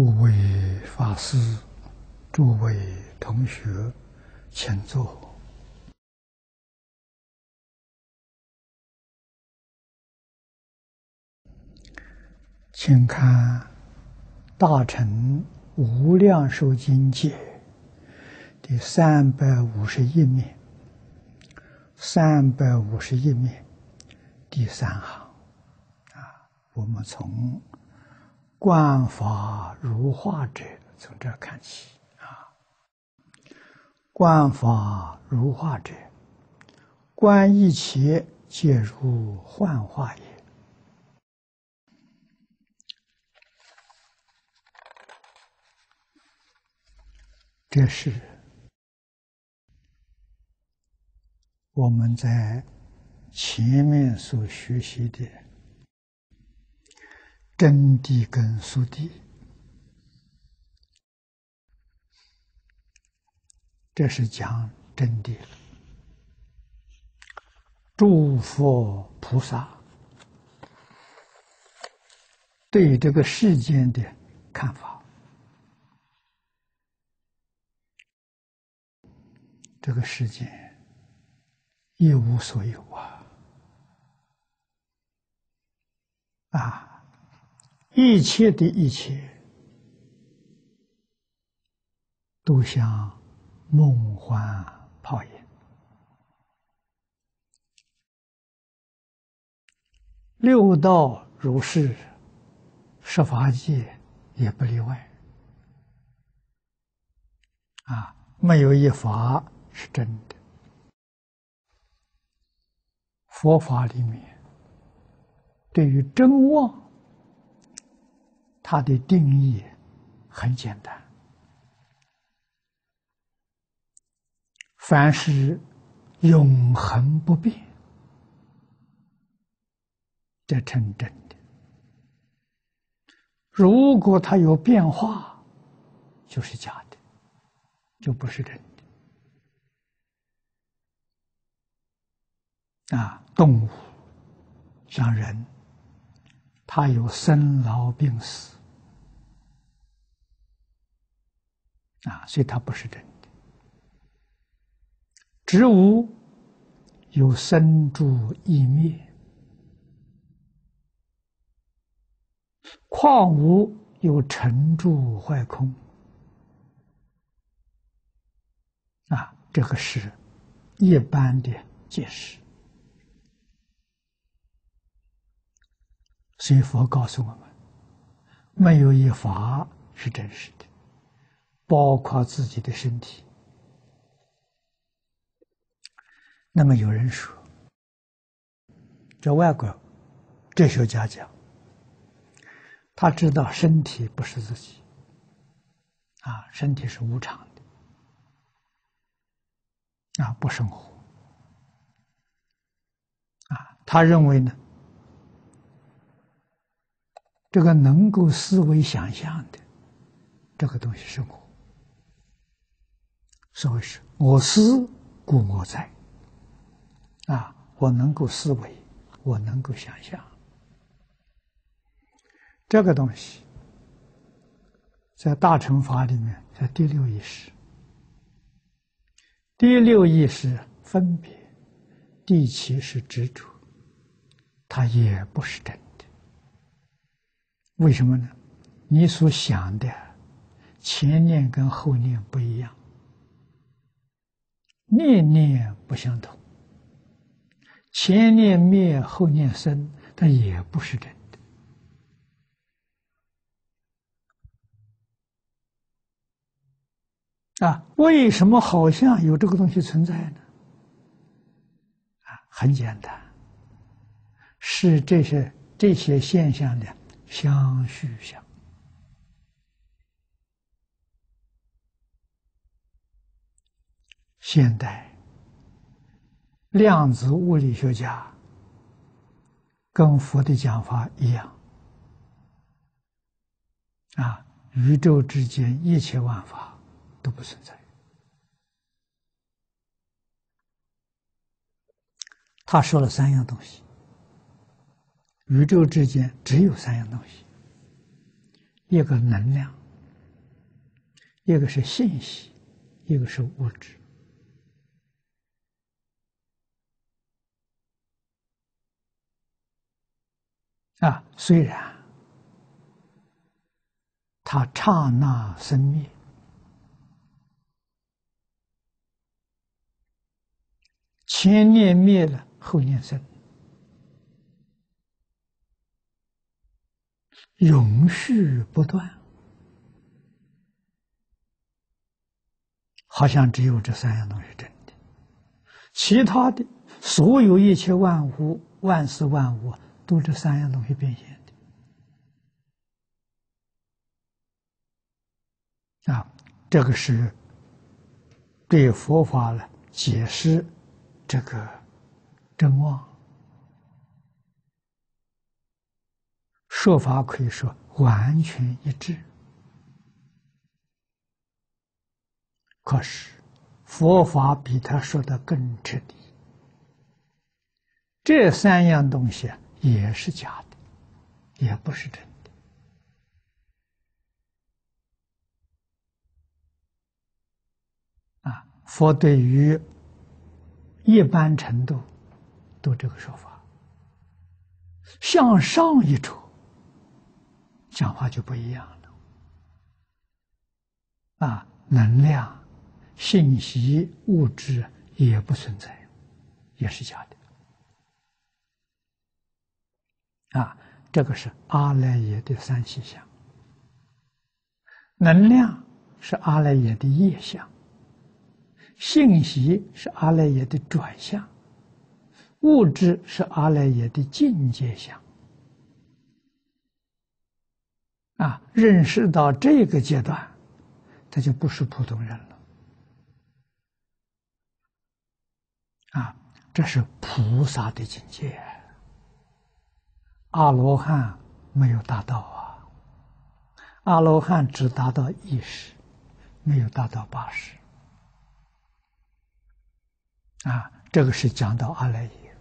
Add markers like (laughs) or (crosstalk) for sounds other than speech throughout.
诸位法师、诸位同学，请坐。请看《大乘无量寿经解》第三百五十一面，三百五十一面第三行啊，我们从。观法如画者，从这看起啊。观法如画者，观一切皆如幻化也。这是我们在前面所学习的。真谛跟俗谛，这是讲真谛。诸佛菩萨对这个世间的看法，这个世界一无所有啊！啊！一切的一切，都像梦幻泡影。六道如是，十法界也不例外。啊，没有一法是真的。佛法里面，对于真妄。它的定义很简单：凡是永恒不变，这成真的；如果它有变化，就是假的，就不是真的。啊，动物像人，它有生老病死。啊，所以它不是真的。植物有生住异灭，矿物有成住坏空。啊，这个是一般的解释。所以佛告诉我们，没有一法是真实的。包括自己的身体。那么有人说，这外国哲学家讲，他知道身体不是自己，啊，身体是无常的，啊，不生活，啊，他认为呢，这个能够思维想象的这个东西生活。所谓是我思故我在，啊，我能够思维，我能够想象，这个东西在大乘法里面，在第六意识，第六意识分别，第七是执着，它也不是真的。为什么呢？你所想的前念跟后念不一样。念念不相同，前念灭，后念生，但也不是真的。啊，为什么好像有这个东西存在呢？啊，很简单，是这些这些现象的相续相。现代量子物理学家跟佛的讲法一样，啊，宇宙之间一切万法都不存在。他说了三样东西：宇宙之间只有三样东西，一个能量，一个是信息，一个是物质。啊，虽然它刹那生灭，前念灭了，后念生，永续不断，好像只有这三样东西真的，其他的所有一切万物、万事万物。都这三样东西变现的啊，这个是对佛法呢解释这个真妄说法，可以说完全一致。可是佛法比他说的更彻底，这三样东西啊。也是假的，也不是真的。啊，佛对于一般程度都这个说法，向上一处，讲话就不一样了。啊，能量、信息、物质也不存在，也是假的。啊，这个是阿赖耶的三细相，能量是阿赖耶的业相，信息是阿赖耶的转向，物质是阿赖耶的境界相。啊，认识到这个阶段，他就不是普通人了。啊，这是菩萨的境界。阿罗汉没有达到啊，阿罗汉只达到意识，没有达到八十。啊，这个是讲到阿赖耶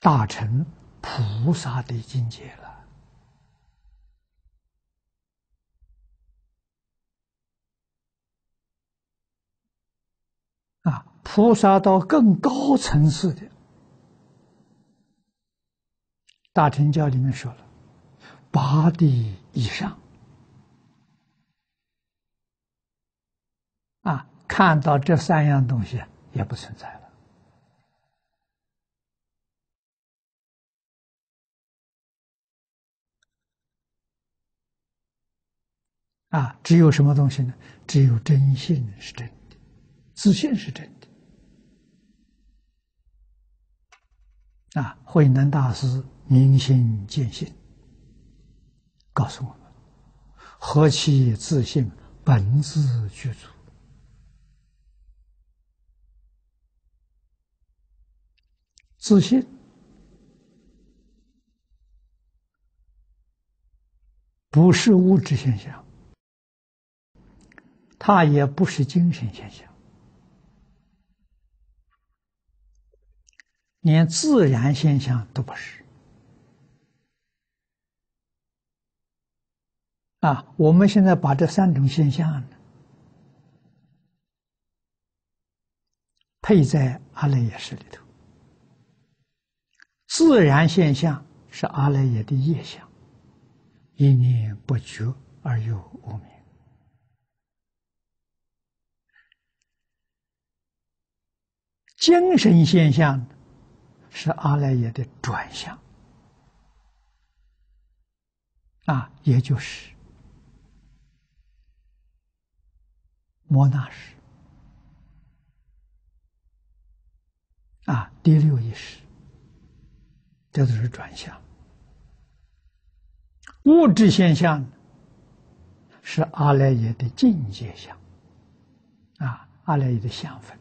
大乘菩萨的境界了。啊，菩萨到更高层次的。大乘教里面说了，八地以上。啊，看到这三样东西也不存在了。啊，只有什么东西呢？只有真性是真的，自信是真的。啊。慧能大师。明心见性，告诉我们：何其自信，本自具足。自信，不是物质现象，它也不是精神现象，连自然现象都不是。啊，我们现在把这三种现象配在阿赖耶识里头。自然现象是阿赖耶的业相，一念不觉而又无明；精神现象是阿赖耶的转向，啊，也就是。摩那识啊，第六意识，这都是转向。物质现象是阿赖耶的境界相啊，阿赖耶的相分。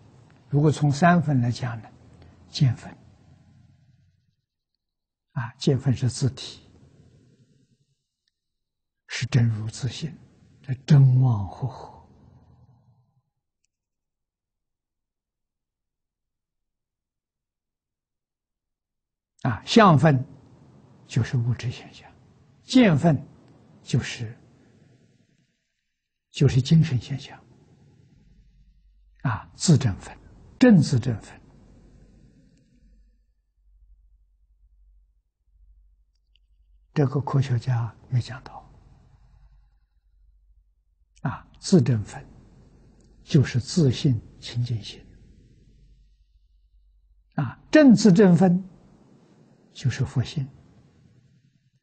如果从三分来讲呢，见分啊，见分是自体，是真如自性，这真妄合合。啊，相分就是物质现象，见分就是就是精神现象，啊，自证分、正自证分，这个科学家没讲到，啊，自证分就是自信清净心，啊，正自证分就是佛性。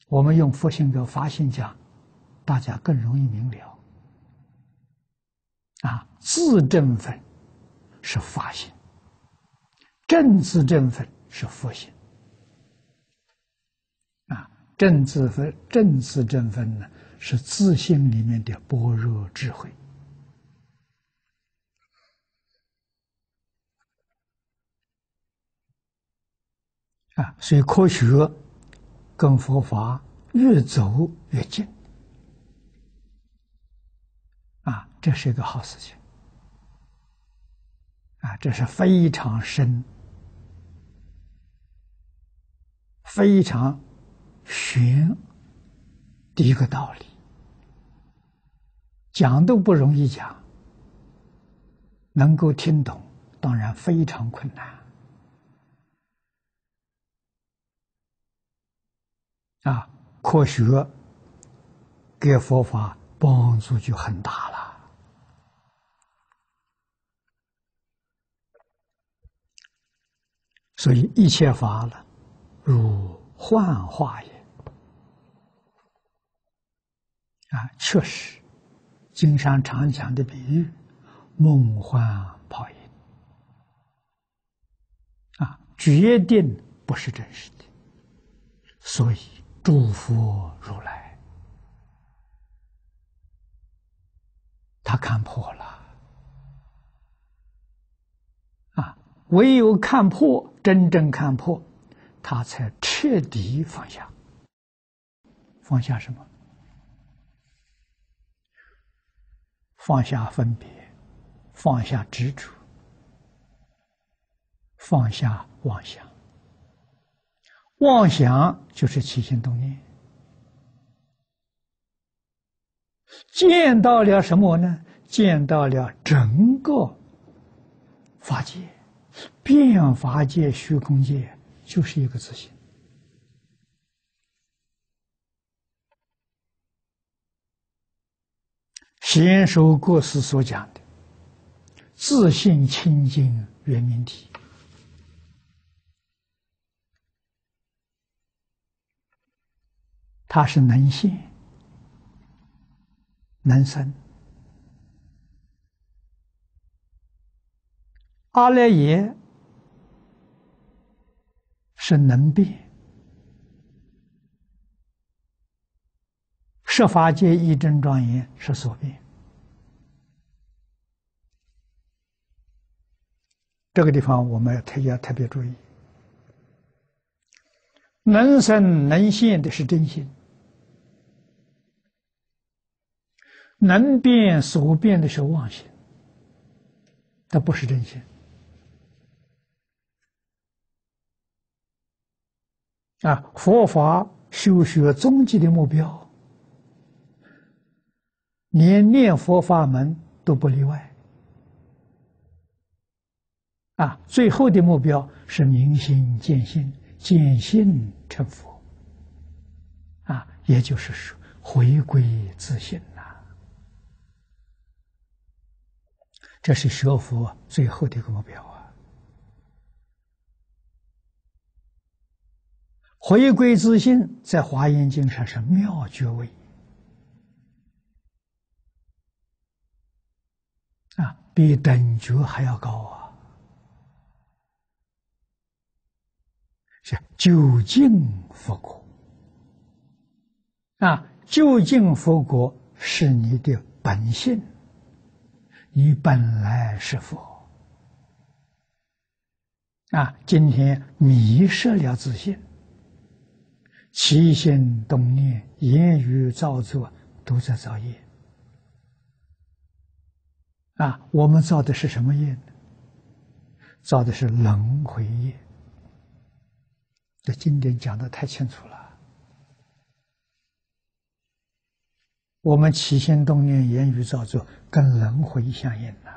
我们用佛性跟法性讲，大家更容易明了。啊，自证分是法性，正自证分是佛性。正自分、正自正分呢，是自性里面的般若智慧。啊，所以科学跟佛法越走越近。啊，这是一个好事情，啊，这是非常深、非常玄第一个道理，讲都不容易讲，能够听懂，当然非常困难。啊，科学给佛法帮助就很大了。所以一切法了，如幻化也。啊，确实，经常常讲的比喻，梦幻泡影。啊，决定不是真实的。所以，诸佛如来，他看破了。啊，唯有看破。真正看破，他才彻底放下。放下什么？放下分别，放下执着，放下妄想。妄想就是起心动念。见到了什么呢？见到了整个法界。变法界、虚空界就是一个自信。先说过师所讲的“自信清净圆明体”，它是能现、能生。阿赖耶是能变，设法界一真庄严是所变。这个地方我们要特要特别注意，能生能现的是真心，能变所变的是妄心，它不是真心。啊，佛法修学终极的目标，连念佛法门都不例外。啊，最后的目标是明心见性，见性成佛。啊，也就是说，回归自信呐。这是学佛最后的一个目标啊。回归自信，在华严经上是妙绝位啊，比等觉还要高啊！是究竟佛国啊，究竟佛国是你的本性，你本来是佛啊，今天迷失了自信。起心动念、言语造作，都在造业。啊，我们造的是什么业呢？造的是轮回业。这经典讲的太清楚了。我们起心动念、言语造作，跟轮回相应了。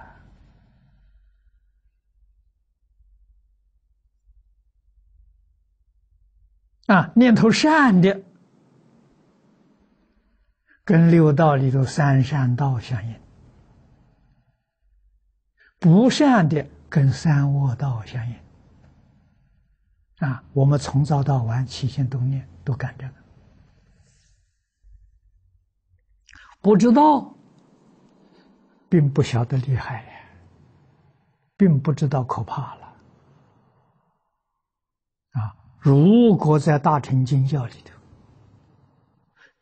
啊，念头善的，跟六道里头三善道相应；不善的，跟三恶道相应。啊，我们从早到晚起心动念都干这个，不知道，并不晓得厉害，并不知道可怕了。啊，如果在大乘经教里头，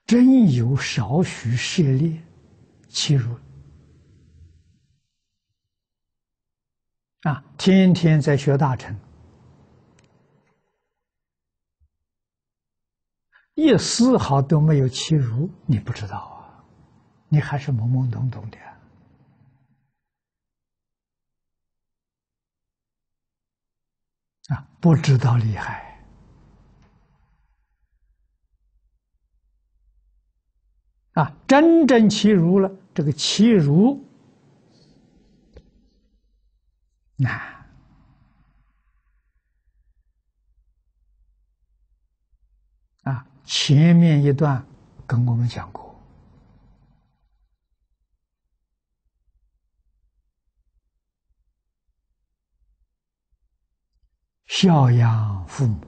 真有少许涉猎欺辱，啊，天天在学大乘。一丝毫都没有欺辱，你不知道啊，你还是懵懵懂懂的啊，不知道厉害。啊，真正欺辱了，这个欺辱难。前面一段跟我们讲过，孝养父母，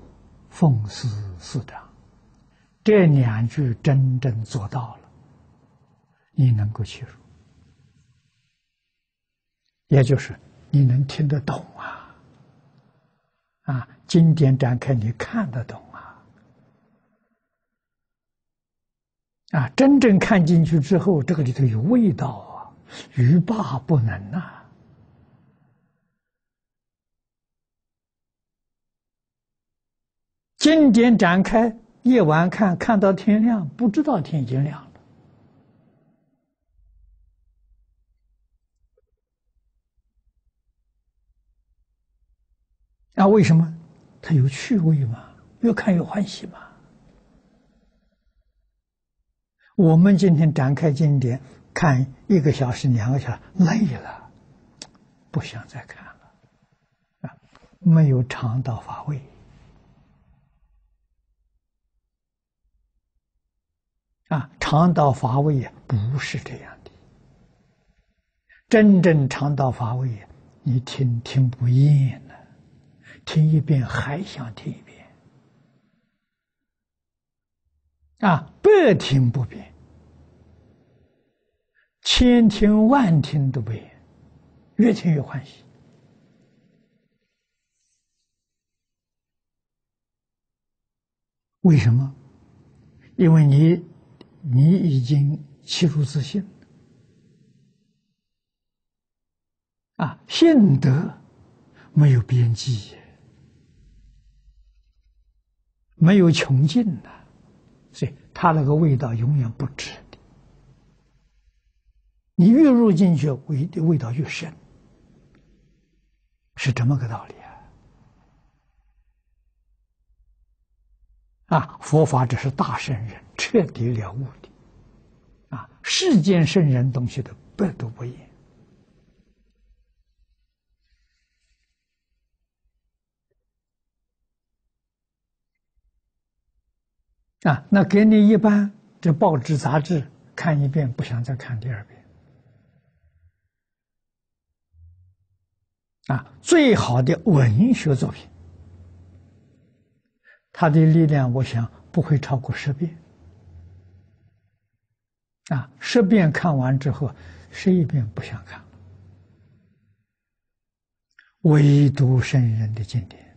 奉事师长，这两句真正做到了，你能够记住，也就是你能听得懂啊，啊，经典展开你看得懂。啊，啊真正看进去之后，这个里头有味道啊，欲罢不能呐！经典展开，夜晚看，看到天亮，不知道天已经亮了。啊，为什么？它有趣味嘛，越看越欢喜嘛。我们今天展开经典看一个小时、两个小时，累了，不想再看了，啊，没有尝到乏味，啊，尝到乏味不是这样的，真正尝到乏味你听听不厌，听一遍还想听一遍，啊，百听不变。千听万听都不厌，越听越欢喜。为什么？因为你，你已经起入自信啊，信德没有边际，没有穷尽的，所以它那个味道永远不止。你越入进去，味的味道越深，是这么个道理啊！啊，佛法只是大圣人彻底了悟的，啊，世间圣人东西都百读不厌啊！那给你一般这报纸杂志看一遍，不想再看第二遍。啊，最好的文学作品，它的力量，我想不会超过十遍。啊，十遍看完之后，十一遍不想看了。唯独圣人的经典，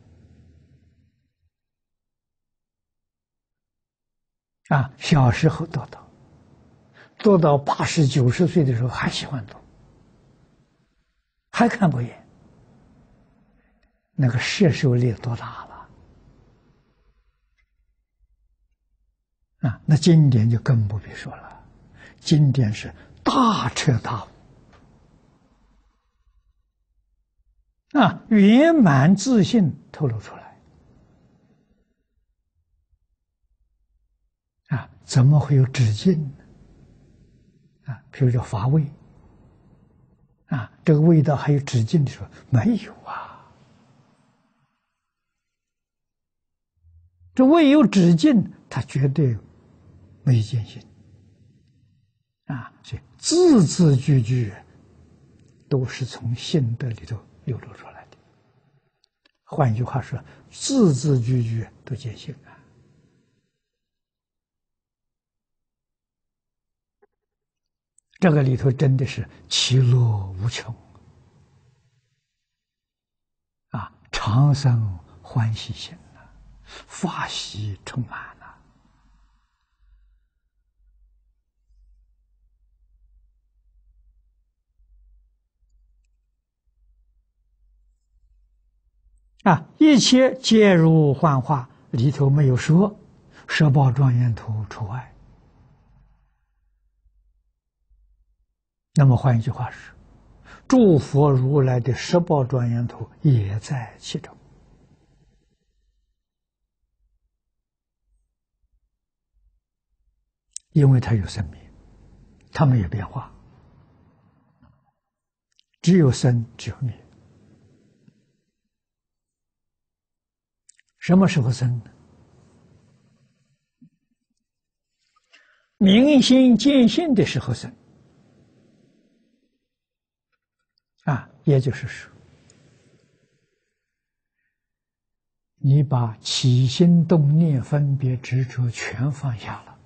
啊，小时候读到，读到八十九十岁的时候还喜欢读，还看不厌。那个摄受力多大了啊！那经典就更不必说了，经典是大彻大悟啊，圆满自信透露出来啊，怎么会有止境呢？啊，比如叫乏味，啊，这个味道还有止境的时候没有啊，这味有止境，它绝对没见性，啊，所以字字句句都是从心德里头流露出来的。换句话说，字字句句都见性啊。这个里头真的是其乐无穷啊！长生欢喜心啊，法喜充满了啊！一切皆如幻化，里头没有说，舍报庄严图除外。那么换一句话是，诸佛如来的十宝庄严图也在其中，因为它有生命，它没有变化，只有生，只有灭。什么时候生？明心见性的时候生。啊，也就是说，你把起心动念、分别执着全放下了，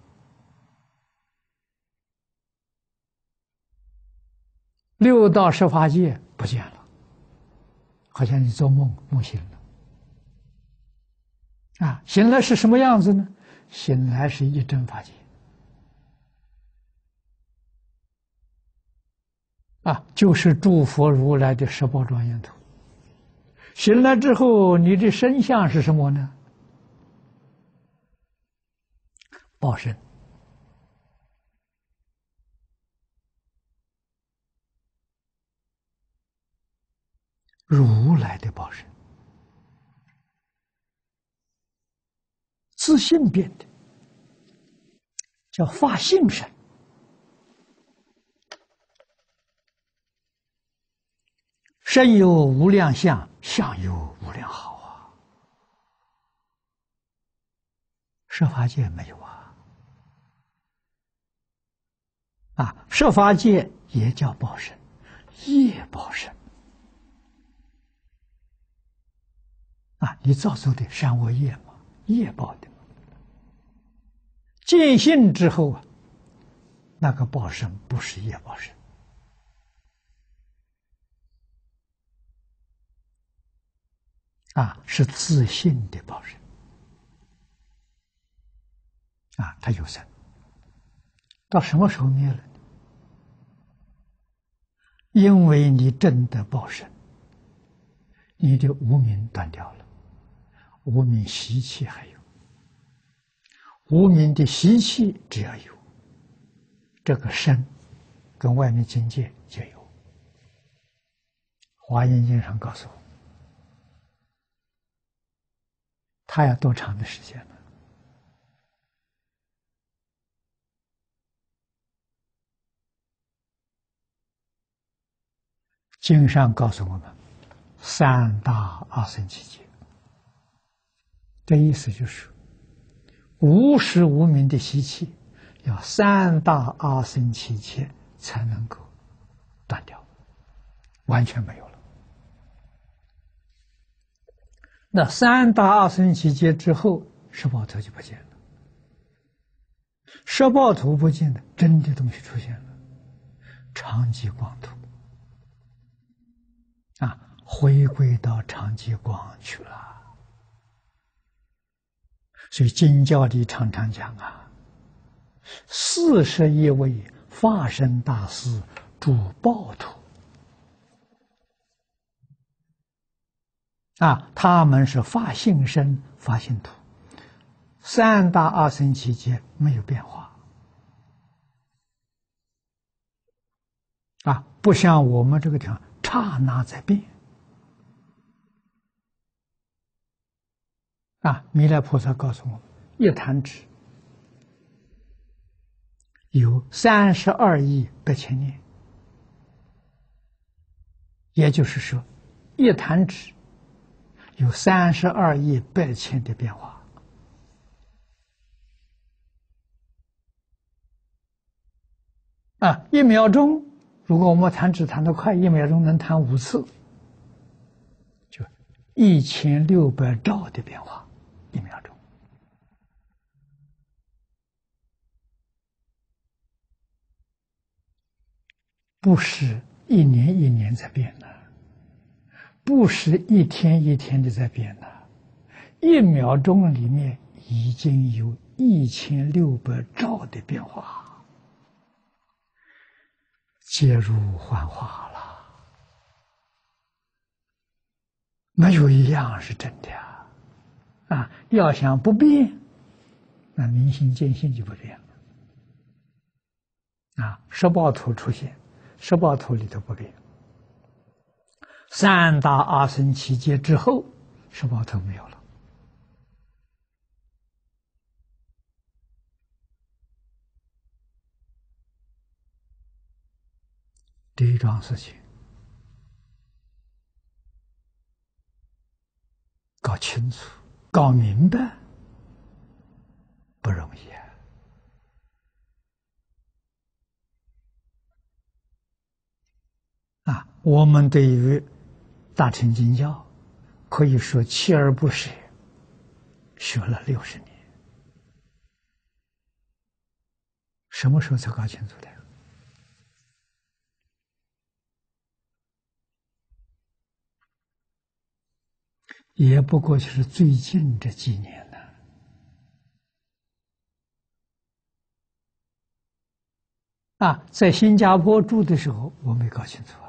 六道十法界不见了，好像你做梦梦醒了。啊，醒来是什么样子呢？醒来是一真法界。啊，就是诸佛如来的十宝庄严图。醒来之后，你的身相是什么呢？报身，如来的报身，自信变的，叫发性身。身有无量相，相有无量好啊！设法界没有啊！啊，设法界也叫报身，业报身啊！你造作的善恶业嘛，业报的。见性之后啊，那个报身不是业报身。啊，是自信的报身啊，他有生，到什么时候灭了？因为你真的报身，你的无名断掉了，无名习气还有，无名的习气只要有，这个身跟外面境界就有。华严经上告诉我。他要多长的时间呢？经上告诉我们，三大阿僧祇劫。这意思就是，无始无明的习气，要三大阿僧祇劫才能够断掉，完全没有了。那三大二僧祇劫之后，十报图就不见了。十报图不见了，真的东西出现了，长吉光图啊，回归到长吉光去了。所以经教里常常讲啊，四十一位化身大师主报图。啊，他们是发性身、发性土，三大二生期间没有变化。啊，不像我们这个地方刹那在变。啊，弥勒菩萨告诉我们：一弹指，有三十二亿八千年，也就是说，一弹指有三十二亿八千的变化。啊，一秒钟，如果我们弹指弹得快，一秒钟能弹五次，就一千六百兆的变化，一秒钟。不是一年一年在变的，不是一天一天的在变的，一秒钟里面已经有一千六百兆的变化。皆如幻化了，没有一样是真的啊！啊，要想不变，那明心见性就不变了。啊，十报图出现，十报图里头不变。三大阿僧祇劫之后，十报图没有了。第一桩事情，搞清楚、搞明白不容易啊！啊，我们对于大乘经教，可以说锲而不舍，学了六十年，什么时候才搞清楚的？也不过就是最近这几年呢。啊，在新加坡住的时候，我没搞清楚啊。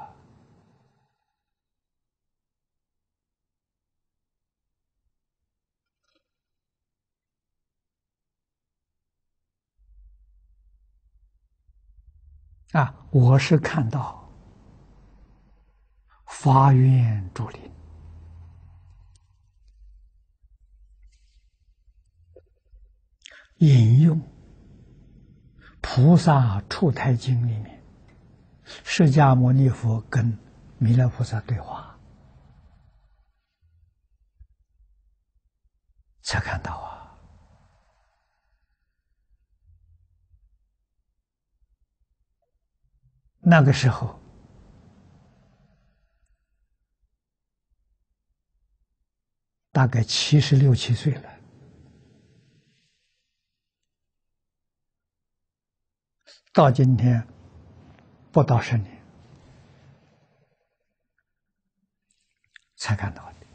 啊，我是看到法院助理。引用《菩萨出胎经》里面，释迦牟尼佛跟弥勒菩萨对话，才看到啊，那个时候。大概七十六七岁了。到今天不到十年。才看到的，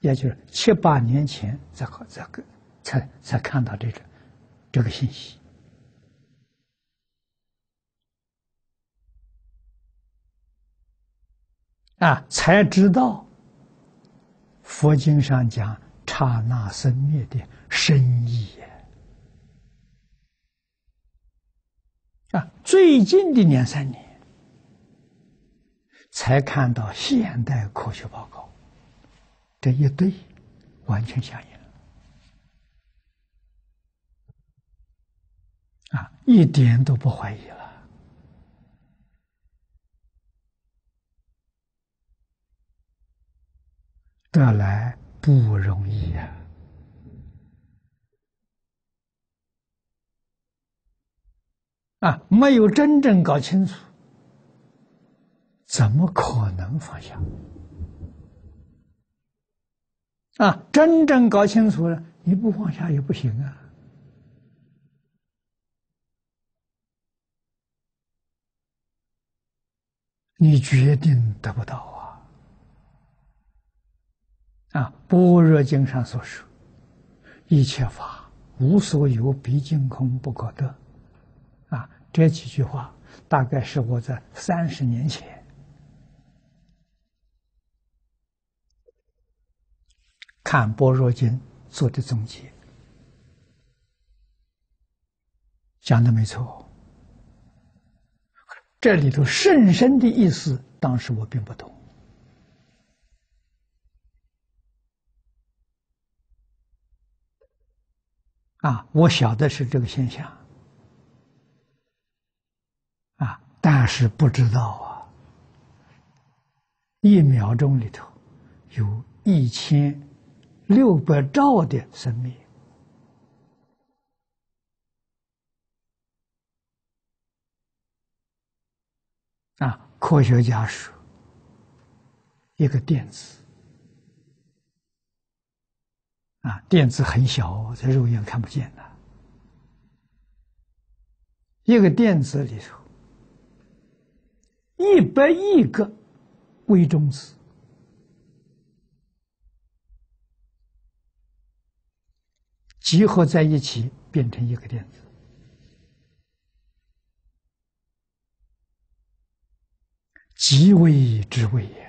也就是七八年前才这个才才看到这个这个信息。啊，才知道佛经上讲刹那生灭的深意。啊，最近的两三年才看到现代科学报告，这一对完全相应啊，一点都不怀疑了。得来不容易呀。啊，没有真正搞清楚，怎么可能放下？啊，真正搞清楚了，你不放下也不行啊！你决定得不到啊！《般若经》上所说：“一切法无所有，毕竟空，不可得。”啊这几句话，大概是我在三十年前看《般若经》做的总结，讲的没错。这里头甚深的意思，当时我并不懂。啊，我晓得是这个现象。啊但是不知道啊，一秒钟里头有一千六百兆的生命啊！科学家说，一个电子啊，电子很小，在肉眼看不见的，一个电子里头。一百亿个微中子集合在一起，变成一个电子，极微之微也。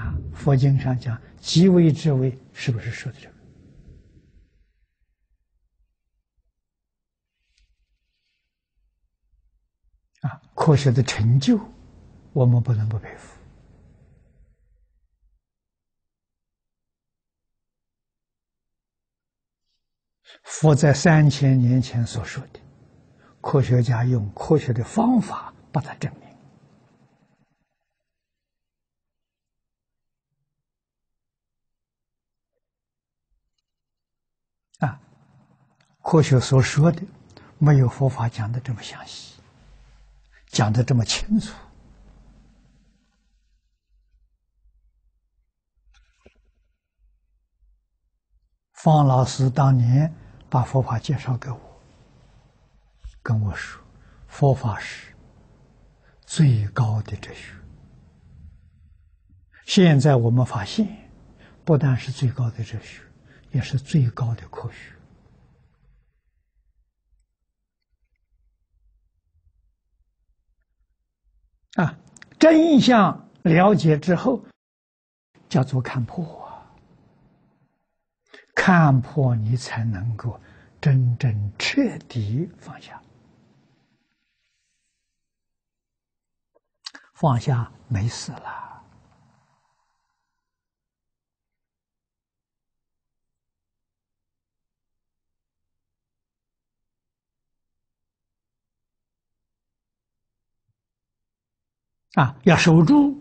啊，佛经上讲极微之微，是不是说的这个？啊，科学的成就，我们不能不佩服。佛在三千年前所说的，科学家用科学的方法把它证明。啊，科学所说的，没有佛法讲的这么详细。讲的这么清楚，方老师当年把佛法介绍给我，跟我说，佛法是最高的哲学。现在我们发现，不但是最高的哲学，也是最高的科学。啊，真相了解之后，叫做看破啊！看破你才能够真正彻底放下，放下没事了。啊，要守住，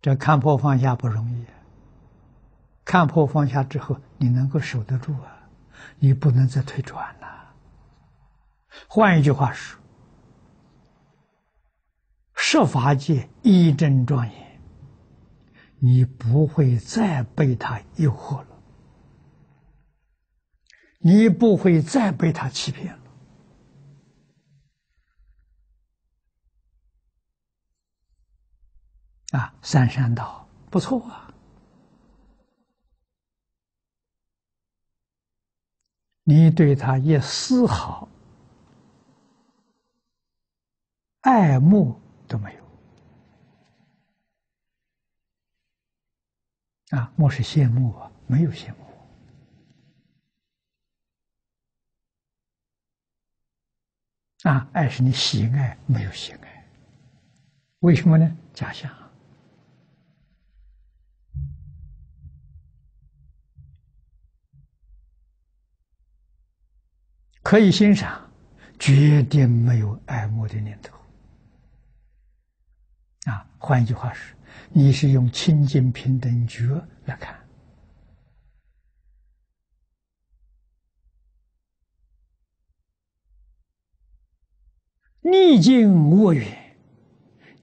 这看破放下不容易。看破放下之后，你能够守得住啊，你不能再退转了。换一句话说，设法界一真庄严，你不会再被他诱惑了，你不会再被他欺骗了。啊，三山道不错啊！你对他一丝毫爱慕都没有啊！莫是羡慕啊，没有羡慕啊！爱是你喜爱，没有喜爱，为什么呢？假象。可以欣赏，绝对没有爱慕的念头。啊，换一句话说，你是用清净平等觉来看，逆境恶缘，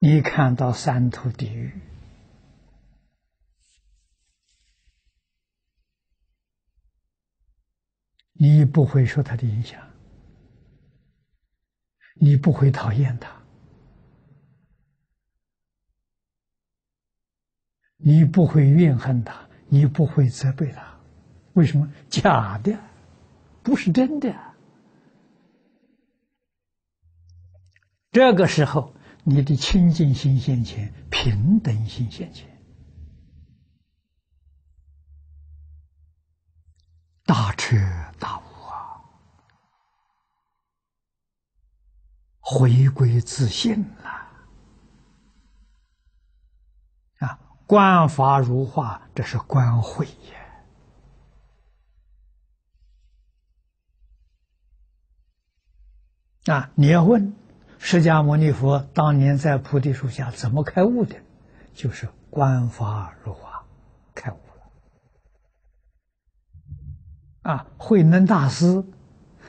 你看到三途地狱。你不会受他的影响，你不会讨厌他，你不会怨恨他，你不会责备他，为什么？假的，不是真的。这个时候，你的清净心现前，平等心现前。大彻大悟啊，回归自信了啊！观法如画，这是观慧也啊，你要问释迦牟尼佛当年在菩提树下怎么开悟的，就是观法如画，开悟了。啊，慧能大师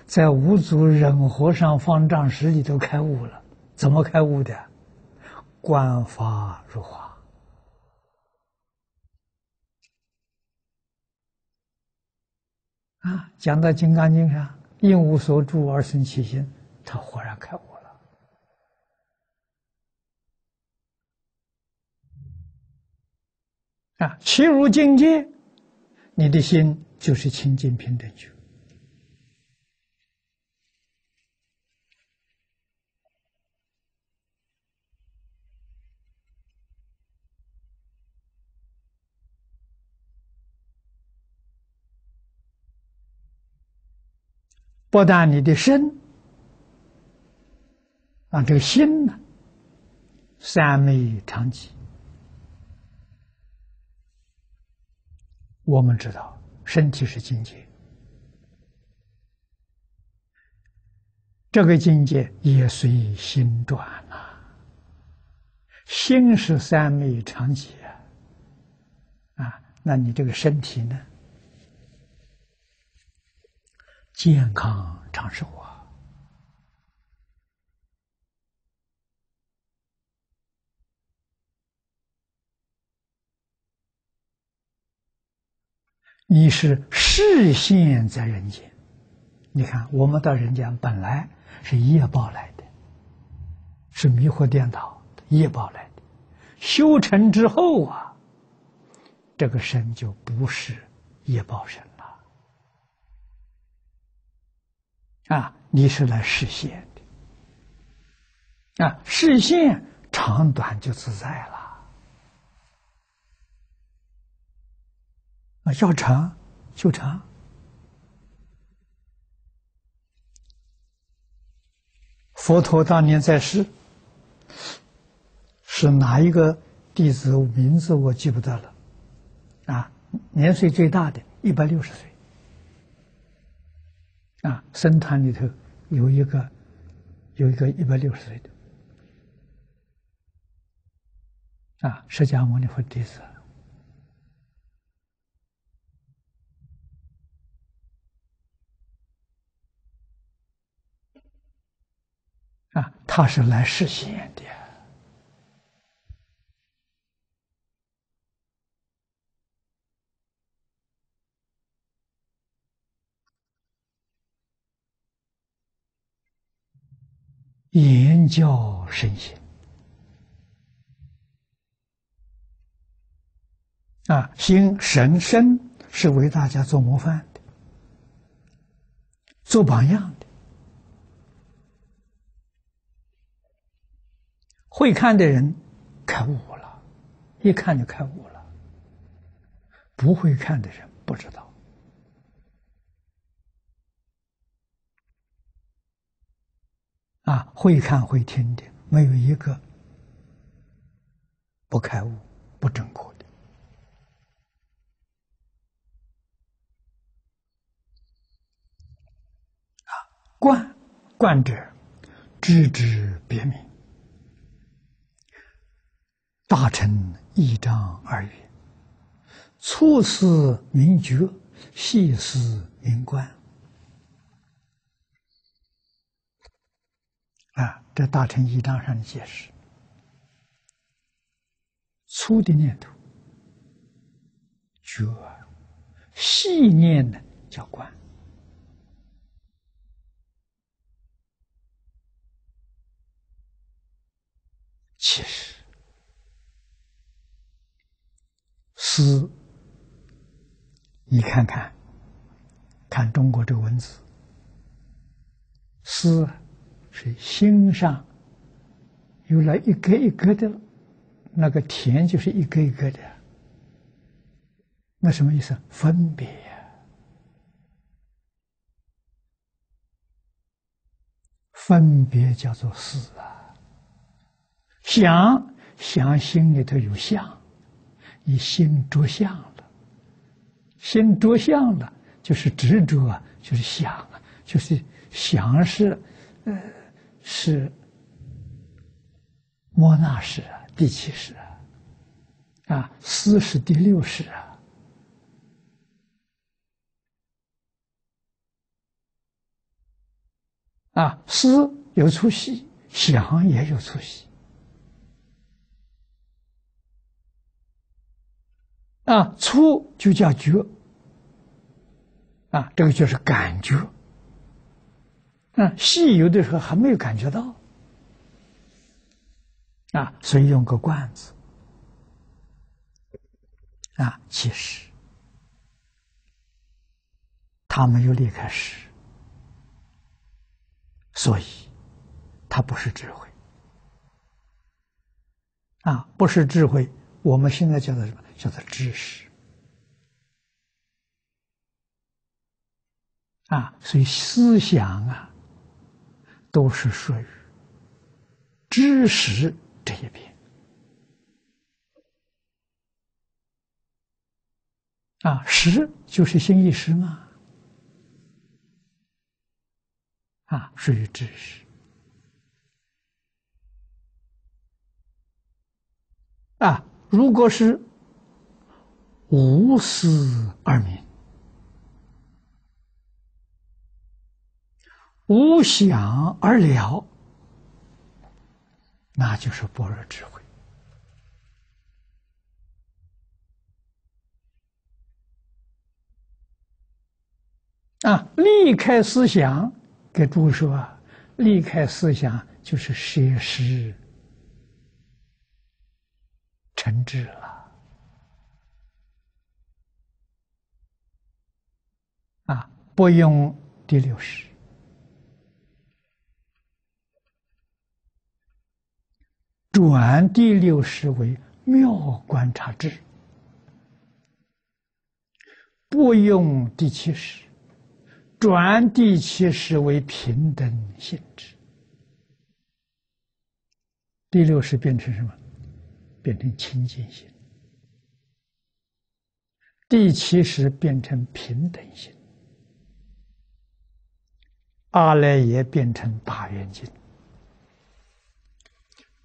在五祖忍和尚方丈室里头开悟了，怎么开悟的？观法如花。啊，讲到《金刚经》上，应无所住而生其心，他豁然开悟了。啊，其如境界，你的心就是清净平等觉。不但你的身啊，这个心呢，三昧常寂。我们知道，身体是境界，这个境界也随心转啊。心是三昧常寂啊，啊，那你这个身体呢？健康长寿啊！你是视现在人间，你看我们到人间本来是业报来的，是迷惑颠倒业报来的，修成之后啊，这个身就不是业报身。啊，你是来实现的，啊，实现长短就自在了。啊，要长就长。佛陀当年在世，是哪一个弟子名字我记不得了，啊，年岁最大的一百六十岁。啊，僧团里头有一个，有一个一百六十岁的，啊，释迦牟尼佛弟子，啊，他是来实现的。言教圣贤啊，心神身是为大家做模范的，做榜样的。会看的人开悟了，一看就开悟了；不会看的人不知道。啊，会看会听的，没有一个不开悟、不正果的。啊，观观者，知之别名。大臣一章二语，粗思明觉，细思明观。啊，这大乘一章上的解释：粗的念头觉，细念的叫观。其实，思，你看看，看中国这个文字，思。是心上有了一个一个的，那个田就是一个一个的，那什么意思？分别呀，分别叫做思啊。想想心里头有相，你心着相了，心着相了，就是执着啊，就是想啊，就是想是呃。是摩那识啊，第七世啊，啊，思是第六世啊，啊，思有出息，想也有出息，啊，出就叫觉，啊，这个就是感觉。啊，细有的时候还没有感觉到，啊，所以用个罐子，啊，其实。他没有离开时，所以他不是智慧，啊，不是智慧，我们现在叫做什么？叫做知识，啊，所以思想啊。都是属于知识这一边啊，识就是心意识嘛，啊，属于知识啊。如果是无思而明。无想而了，那就是般若智慧啊！离开思想，给诸位说啊，离开思想就是摄施成智了啊！不用第六识。转第六识为妙观察智，不用第七识；转第七识为平等性质。第六识变成什么？变成清净心。第七识变成平等心。阿赖耶变成大圆镜。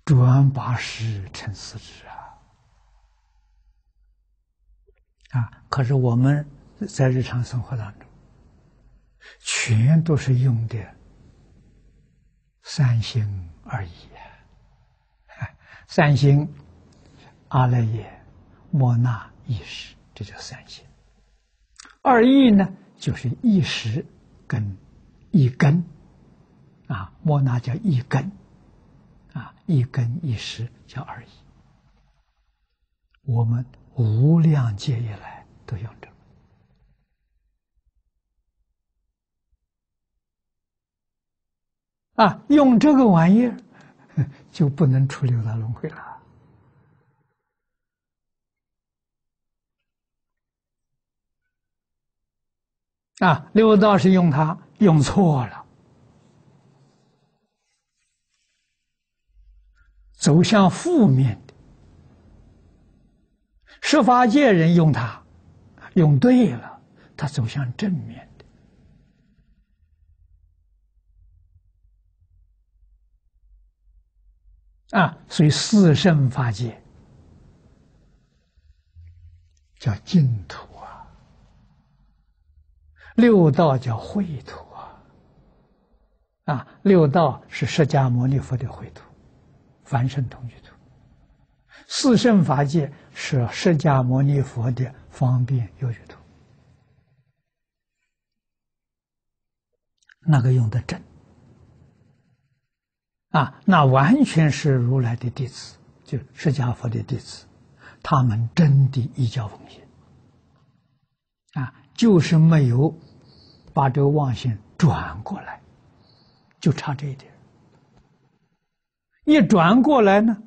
转八十成四智啊！啊，可是我们在日常生活当中，全都是用的三心二意啊。(laughs) 三心阿赖耶、莫那、意识，这叫三心。二意呢，就是意识跟一根啊，莫那叫一根。啊，一根一时叫而已。我们无量劫以来都用着啊，用这个玩意儿就不能出六道轮回了。啊，六道是用它用错了。走向负面的，十法界人用它，用对了，它走向正面的。啊，所以四圣法界叫净土啊，六道叫秽土啊，啊，六道是释迦牟尼佛的秽土。凡圣同居土，四圣法界是释迦牟尼佛的方便有余土，那个用的真。啊，那完全是如来的弟子，就释迦佛的弟子，他们真的依教奉行啊，就是没有把这个妄心转过来，就差这一点。一转过来呢，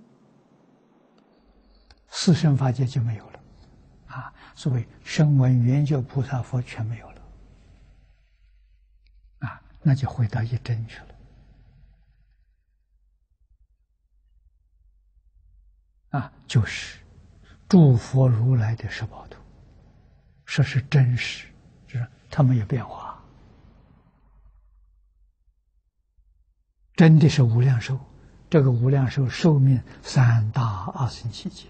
四生法界就没有了，啊，所谓声闻缘觉菩萨佛全没有了，啊，那就回到一真去了，啊，就是诸佛如来的十宝图，说是真实，就是它没有变化。真的是无量寿。这个无量寿寿命三大二生期劫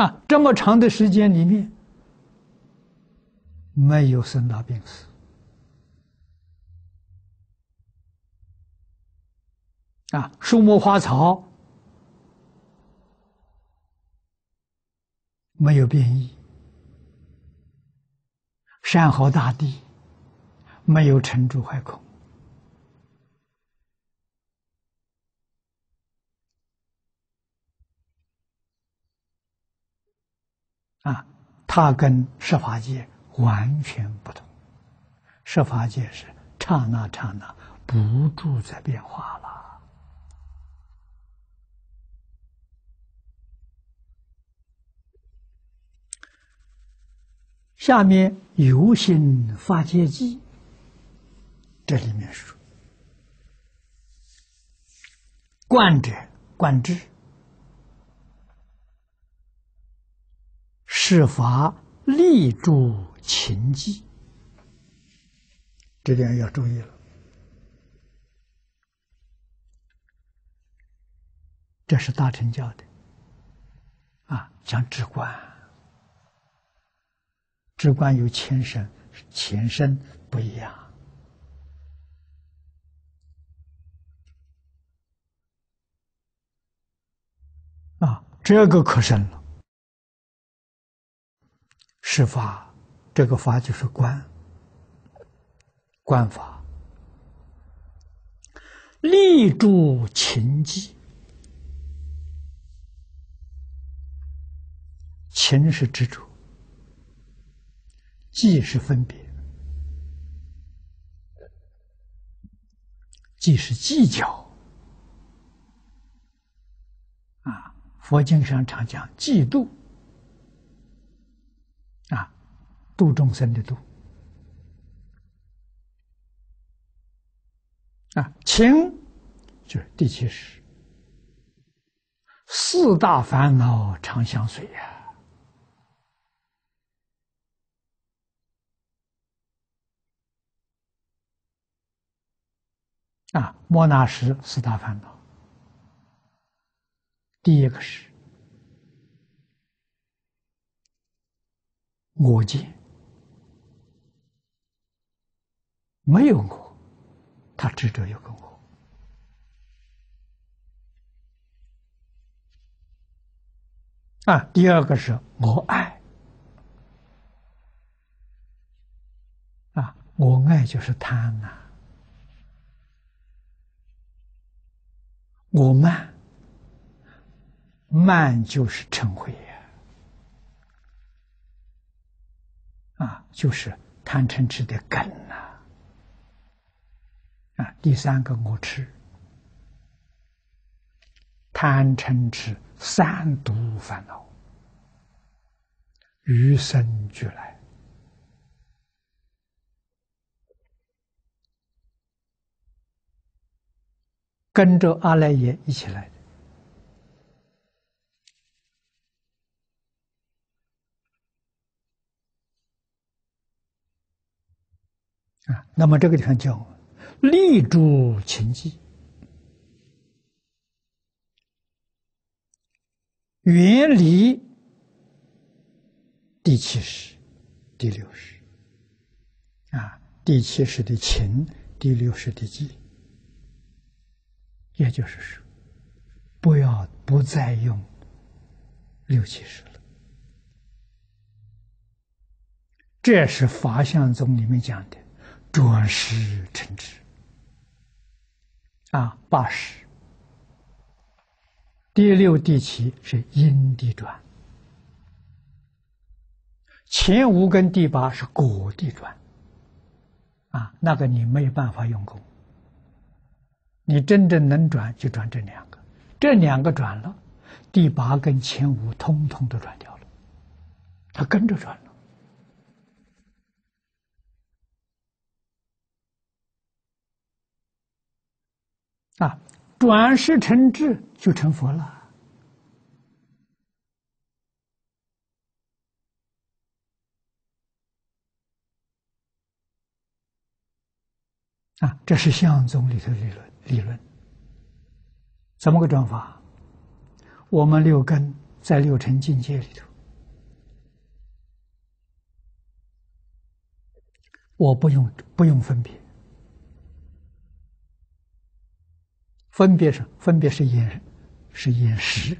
啊，这么长的时间里面没有生老病死啊，树木花草没有变异，山河大地。没有沉住坏空啊，它跟设法界完全不同。设法界是刹那刹那不住在变化了。下面有心发戒记。这里面说，观者观之，是法立住情迹，这点要注意了。这是大乘教的，啊，讲直观，直观有前身，前身不一样。啊，这个可深了。是法，这个法就是观，观法，立住情机。情是执着，即是分别，即是计较。佛经上常讲嫉妒，啊，度众生的度，啊，情就是第七识，四大烦恼常相随呀，啊，莫那时四大烦恼。第一个是我见，没有我，他执着有个我啊。第二个是我爱啊，我爱就是贪呐，我慢。慢就是嗔恚呀，啊，就是贪嗔痴的根呐，啊，第三个我吃，贪嗔痴三毒烦恼，与生俱来，跟着阿赖耶一起来的。啊，那么这个地方叫立住情机，远离第七识、第六识。啊，第七识的情，第六识的机，也就是说，不要不再用六七识了。这是法相宗里面讲的。转世成之啊，八十。第六、第七是因地转，前五跟第八是果地转。啊，那个你没有办法用功。你真正能转就转这两个，这两个转了，第八跟前五通通都转掉了，他跟着转了。啊，转世成智就成佛了。啊，这是相宗里头理论理论。怎么个转法？我们六根在六尘境界里头，我不用不用分别，分别是分别是眼是眼识。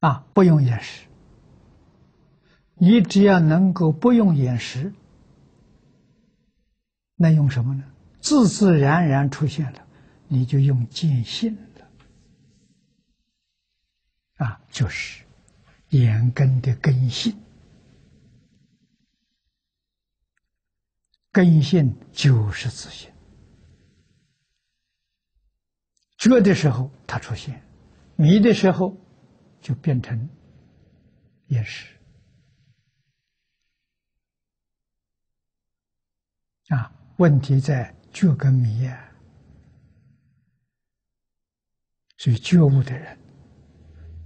啊，不用眼识，你只要能够不用眼识，那用什么呢？自自然然出现了，你就用见性了。啊，就是眼根的根性，根性就是自信。觉的时候它出现，迷的时候。就变成眼识啊！问题在觉跟迷啊，所以觉悟的人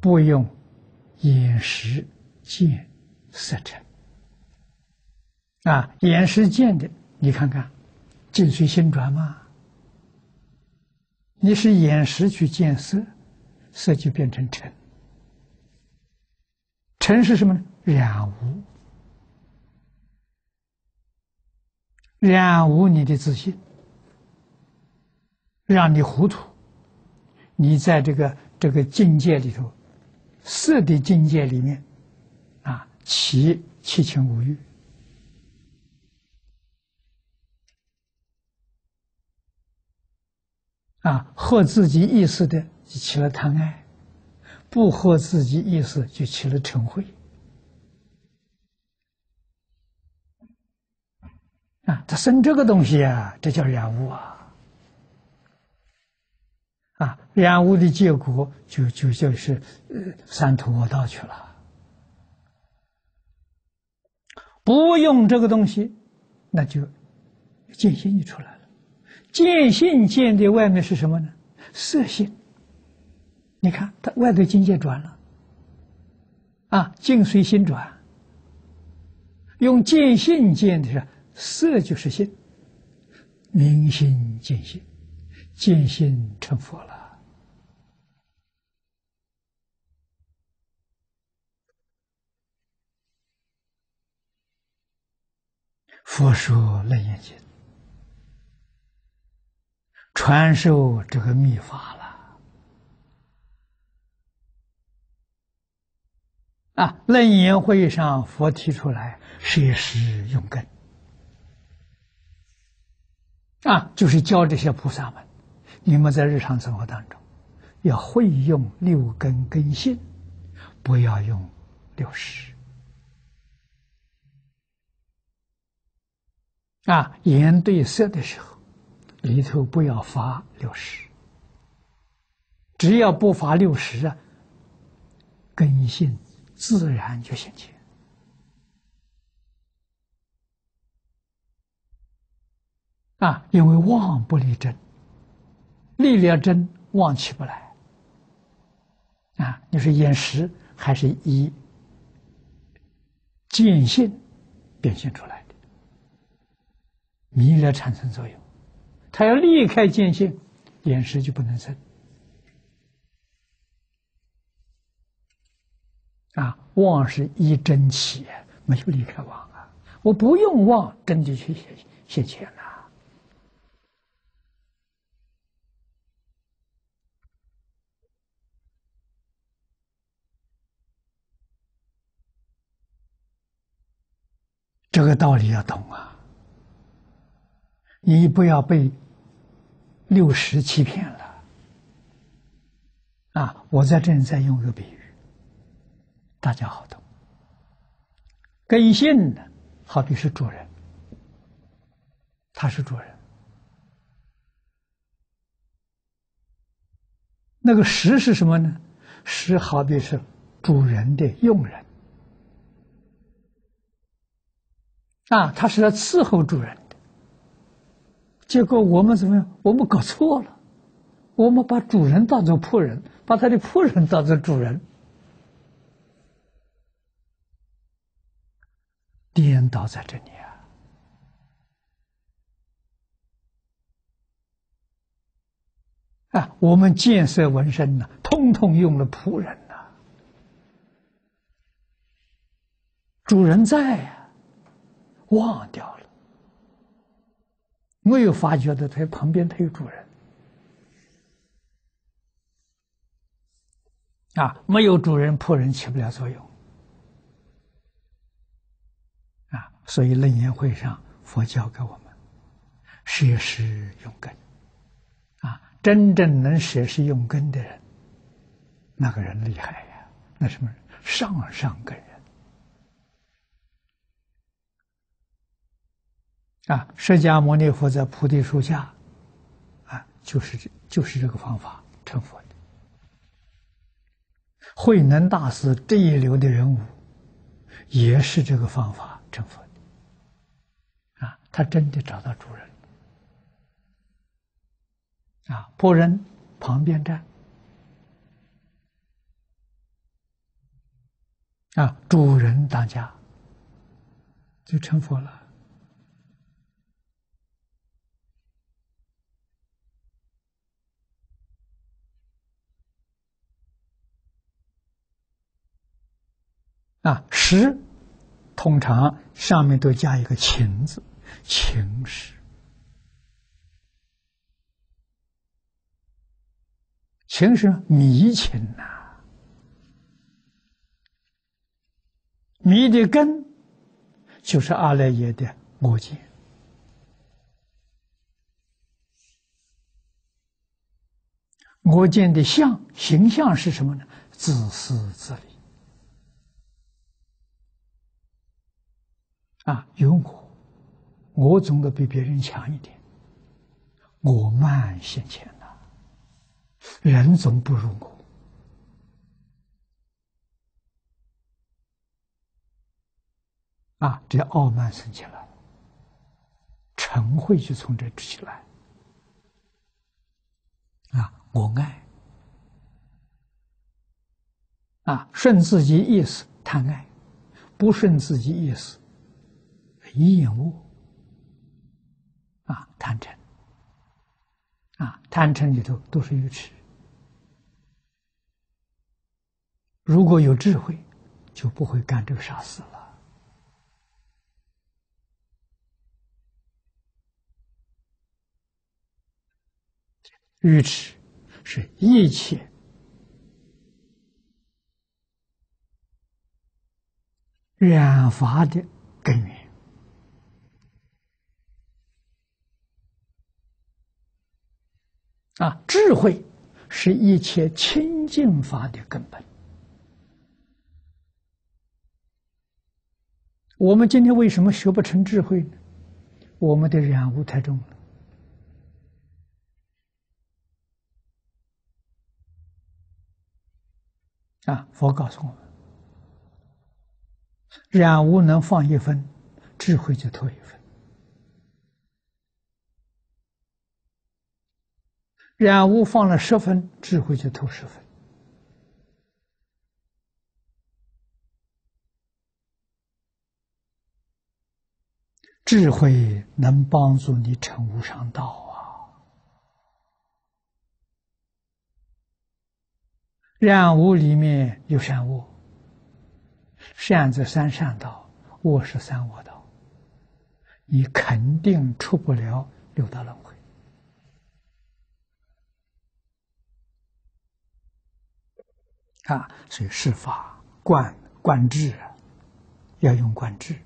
不用眼识见色尘啊，眼识见的，你看看，境随心转嘛。你是眼识去见色，色就变成尘。尘是什么呢？染污，染污你的自信，让你糊涂。你在这个这个境界里头，色的境界里面，啊，起七情五欲，啊，合自己意思的就起了贪爱。不合自己意思，就起了嗔恚啊！他生这个东西啊，这叫染污啊！啊，染污的结果就就就是呃三途恶道去了。不用这个东西，那就见性就出来。见性见的外面是什么呢？色性。你看，它外头境界转了，啊，境随心转。用见性见的是色就是性，明心见性，见性成佛了。佛说楞严经，传授这个秘法了。啊！楞严会上，佛提出来，摄施用根，啊，就是教这些菩萨们，你们在日常生活当中，要会用六根根性，不要用六识。啊，言对色的时候，里头不要发六十，只要不发六十啊，根性。自然就现前啊！因为妄不立真，立了真，妄起不来啊！你说眼识还是一见性表现出来的，迷了产生作用，他要离开见性，眼识就不能生。啊，妄是一真起，没有离开妄啊！我不用妄，真的去现现前了。这个道理要懂啊！你不要被六十欺骗了。啊，我在这里再用一个比喻。大家好懂，根性呢，好比是主人，他是主人。那个识是什么呢？识好比是主人的佣人，啊，他是来伺候主人。结果我们怎么样？我们搞错了。我们把主人当做仆人把他的仆人当做主人。颠倒在这里啊。啊我们建设纹身呢通通用了仆人呐。主人在啊忘掉了。没有发觉的，他旁边他有主人。啊，没有主人，仆人起不了作用。啊，所以楞严会上，佛教给我们舍施用根。啊，真正能舍施用根的人，那个人厉害呀！那什么上上根人。啊，释迦牟尼佛在菩提树下，啊，就是这就是这个方法成佛的。慧能大师这一流的人物，也是这个方法成佛的啊！他真的找到主人啊！仆人旁边站啊，主人当家就成佛了。啊，识通常上面都加一个“情”字，情识。情是迷情呐，迷的根就是阿赖耶的魔见，我见的相形象是什么呢？自私自利。啊，有我，我总得比别人强一点。我慢先前呐，人总不如我。啊，这傲慢生起来，嗔恚就从这起来。啊，我爱，啊，顺自己意思贪爱，不顺自己意思。厌恶啊，贪嗔啊，贪嗔里头都是愚痴。如果有智慧，就不会干这个傻事了。愚痴是一切染法的根源。啊，智慧是一切清净法的根本。我们今天为什么学不成智慧呢？我们的染污太重了。啊，佛告诉我们，染污能放一分，智慧就脱一分。染污放了十分，智慧就透十分。智慧能帮助你成无上道啊！染污里面有善恶，善则三善道，恶是三恶道，你肯定出不了六道轮回。啊，所以释法观观智，要用观智。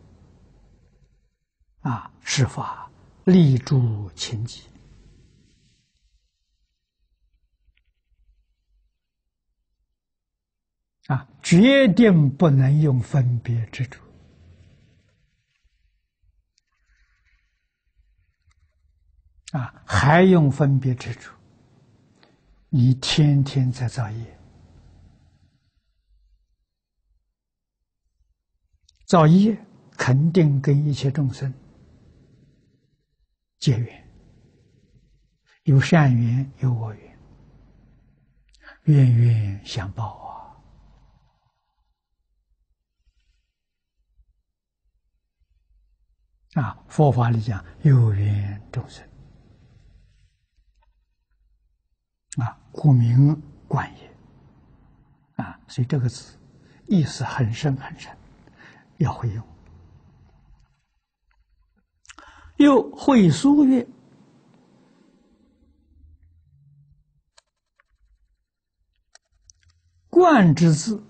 啊，释法立诸情急。啊，决定不能用分别之主。啊，还用分别之主，你天天在造业。造业肯定跟一切众生结缘，有善缘有恶缘，冤冤相报啊！啊，佛法里讲有缘众生。啊，故名观也啊，所以这个字意思很深很深，要会用。又会书曰：“冠之字，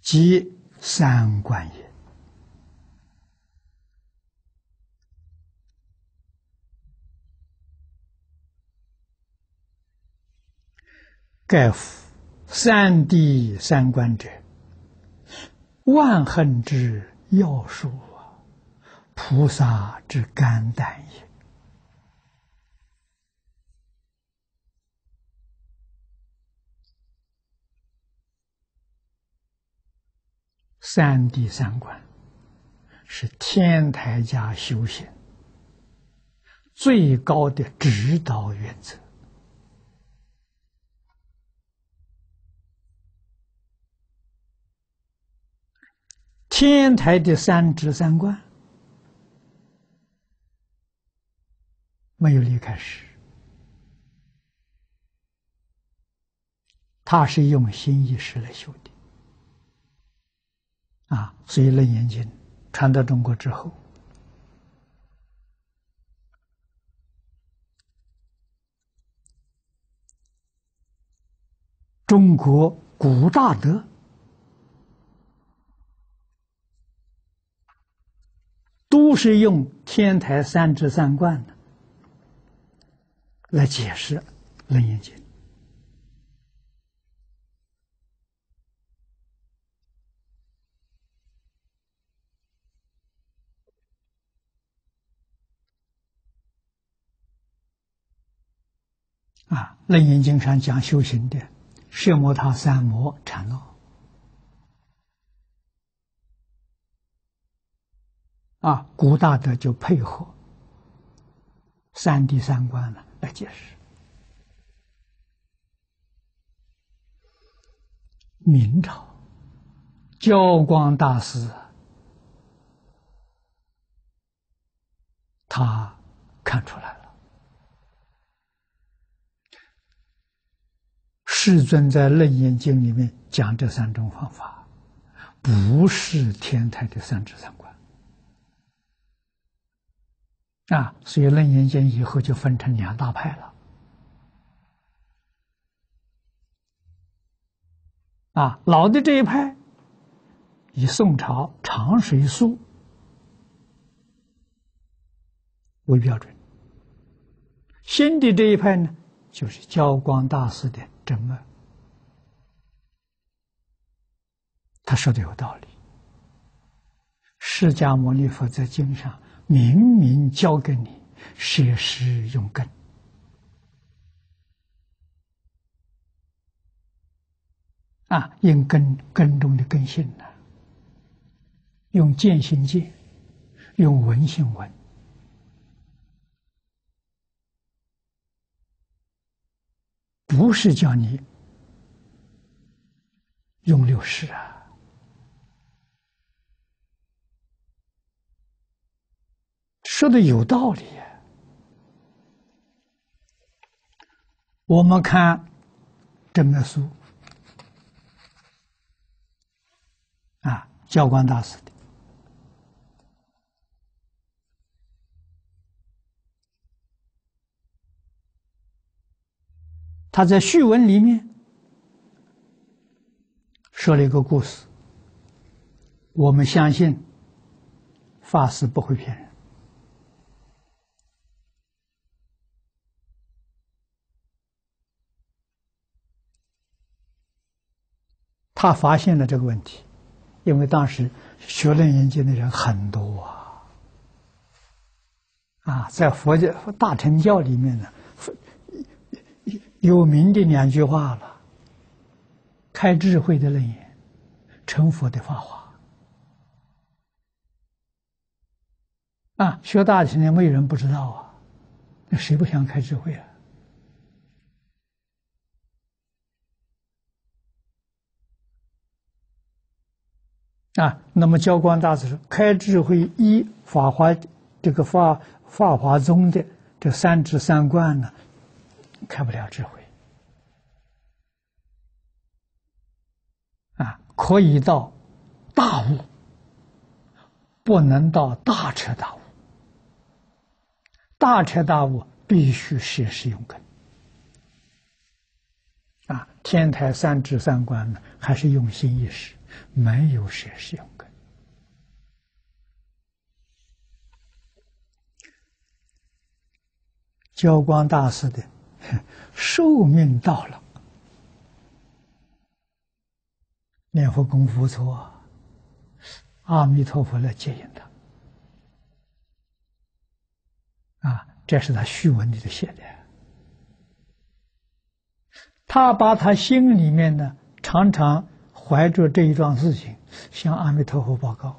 即三观也。盖夫三谛三观者，万恨之。”要术啊，菩萨之肝胆也。三谛三观是天台家修行最高的指导原则。天台的三智三观没有离开时，他是用心意识来修的啊。所以《楞严经》传到中国之后，中国古大德。都是用天台三智三观的来解释《楞严经》啊，《楞严经》上讲修行的，摄摩他三摩禅那。啊，古大德就配合三谛三观了来解释。明朝教光大师，他看出来了，世尊在《楞严经》里面讲这三种方法，不是天台的三智三观。啊，所以楞严经以后就分成两大派了。啊，老的这一派以宋朝长水素为标准，新的这一派呢，就是教光大师的真脉。他说的有道理，释迦牟尼佛在经上。明明教给你舍施用根。啊，用根根中的根性呢，用见性见，用闻性闻，不是叫你用六识啊。说的有道理。我们看这本书啊，教官大师的，他在序文里面说了一个故事。我们相信法师不会骗人。他发现了这个问题，因为当时学楞严经的人很多啊，啊，在佛教大乘教里面呢，有名的两句话了：开智慧的楞严，成佛的法华。啊，学大乘的没有人不知道啊，那谁不想开智慧啊？啊，那么教光大师说：“开智慧一法华，这个法法华宗的这三智三观呢，开不了智慧啊，可以到大悟，不能到大彻大悟。大彻大悟必须摄实用根啊，天台三智三观呢，还是用心意识。”没有舍实用根，教光大师的 (laughs) 寿命到了，念佛功夫错，阿弥陀佛来接引他，啊，这是他序文里头写的，他把他心里面呢常常。怀着这一桩事情，向阿弥陀佛报告，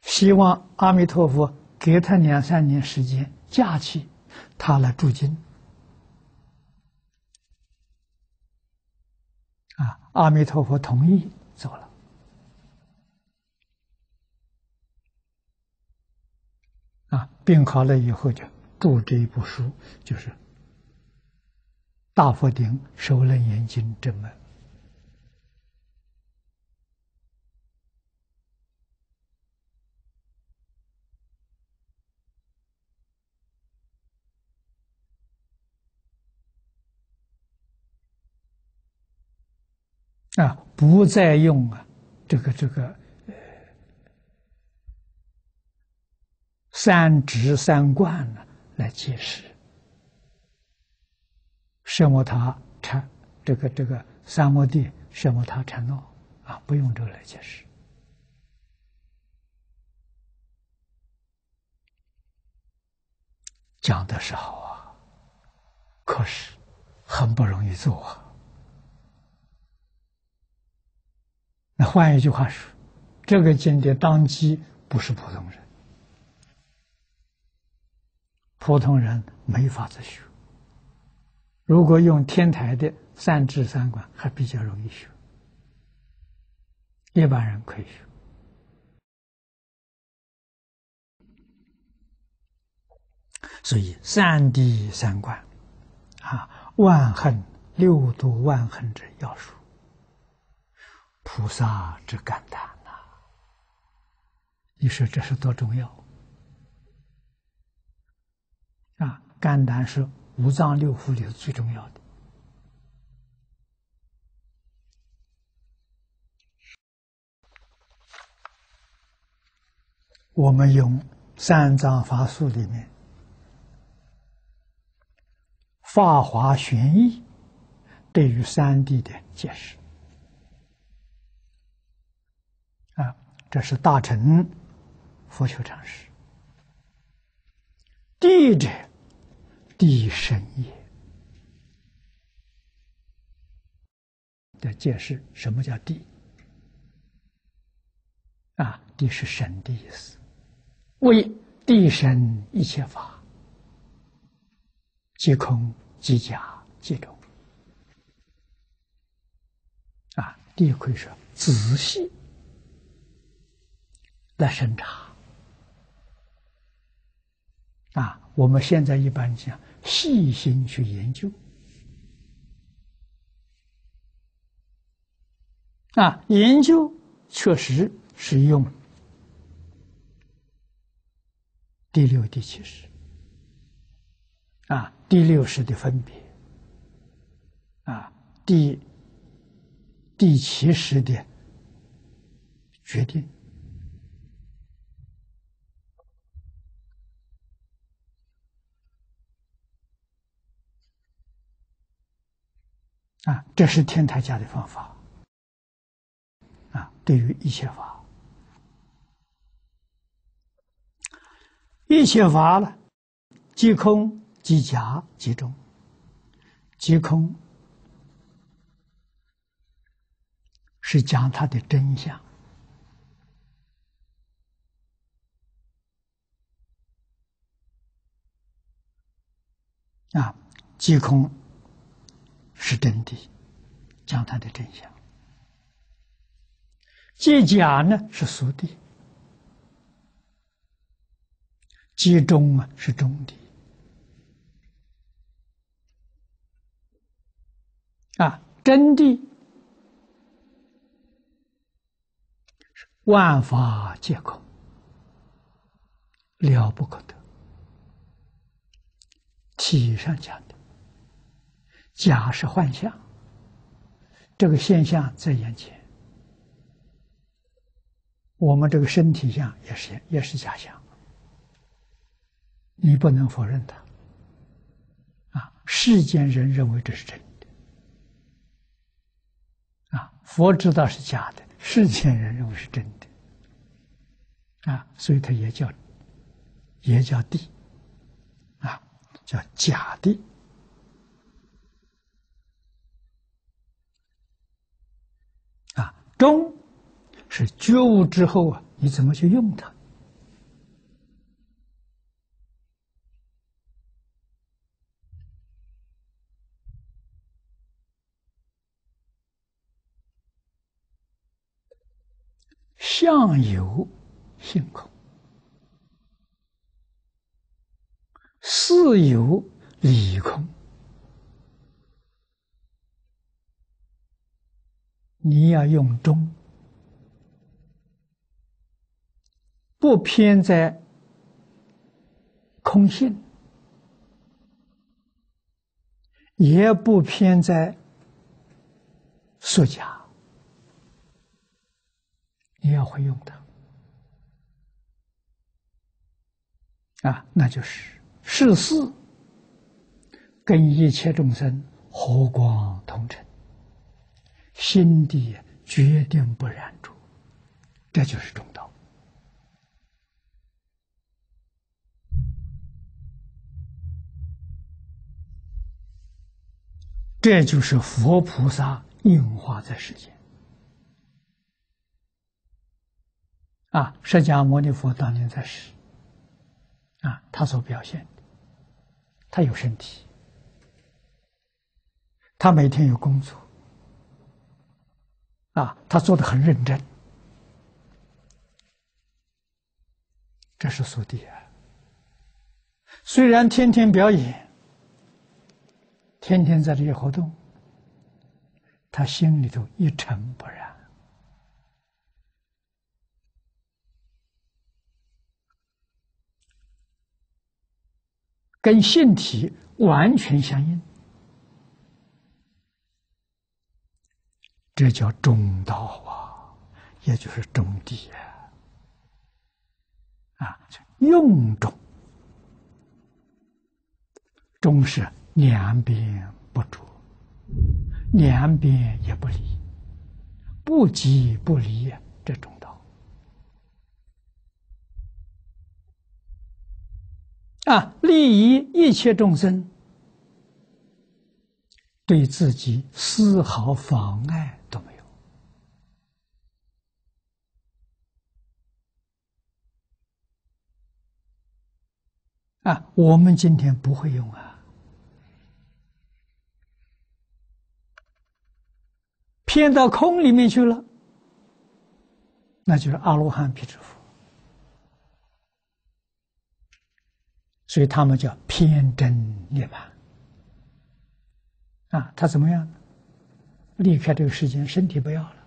希望阿弥陀佛给他两三年时间假期，他来驻京。啊，阿弥陀佛同意走了。啊，病好了以后就著这一部书，就是。大佛顶首楞严经正门啊，不再用啊这个这个呃三执三观呢来解释。舍摩他禅，这个这个三摩地舍摩他禅诺啊，不用这个来解释。讲的是好啊，可是很不容易做啊。那换一句话说，这个经典当机不是普通人，普通人没法子学。如果用天台的三智三观，还比较容易学，一般人可以学。所以三地三观，啊，万恨六度万恨之要术，菩萨之肝胆呐！你说这是多重要啊！肝胆是。五脏六腑里是最重要的。我们用三藏法术里面《法华玄义》对于三地的解释啊，这是大乘佛学常识。地者。地神也的解释，什么叫地？啊，地是神的意思，为地神一切法，即空即假即中。啊，地可以说仔细来审查。啊，我们现在一般讲。细心去研究啊，研究确实是用第六、第七识啊，第六识的分别啊，第第七识的决定。啊，这是天台家的方法。啊，对于一切法，一切法了，即空即假即中，即空是讲它的真相。啊，即空。是真谛讲它的真相。即假呢是俗谛，即中啊是中谛。啊，真谛万法皆空，了不可得。体上讲，假是幻象，这个现象在眼前。我们这个身体相也是也是假象，你不能否认它。啊，世间人认为这是真的，啊，佛知道是假的，世间人认为是真的，啊，所以它也叫也叫地，啊，叫假地，啊，中。是觉悟之后啊，你怎么去用它？相由性空，事由理空，你要用中。不偏在空性，也不偏在说假，你要会用它。啊，那就是。世事跟一切众生和光同尘，心地决定不染着，这就是中道。这就是佛菩萨应化在世间。啊！释迦牟尼佛当年在世。啊，他所表现的，他有身体，他每天有工作。啊，他做的很认真，这是属地啊。虽然天天表演。天天在这里活动，他心里头一尘不染，跟性体完全相应，这叫中道啊，也就是中地啊，啊，用中，中是。两边不着，两边也不离，不即不离这种道啊，利益一切众生，对自己丝毫妨碍都没有啊！我们今天不会用啊。偏到空里面去了，那就是阿罗汉辟支佛，所以他们叫偏真涅槃。啊，他怎么样？离开这个世间，身体不要了，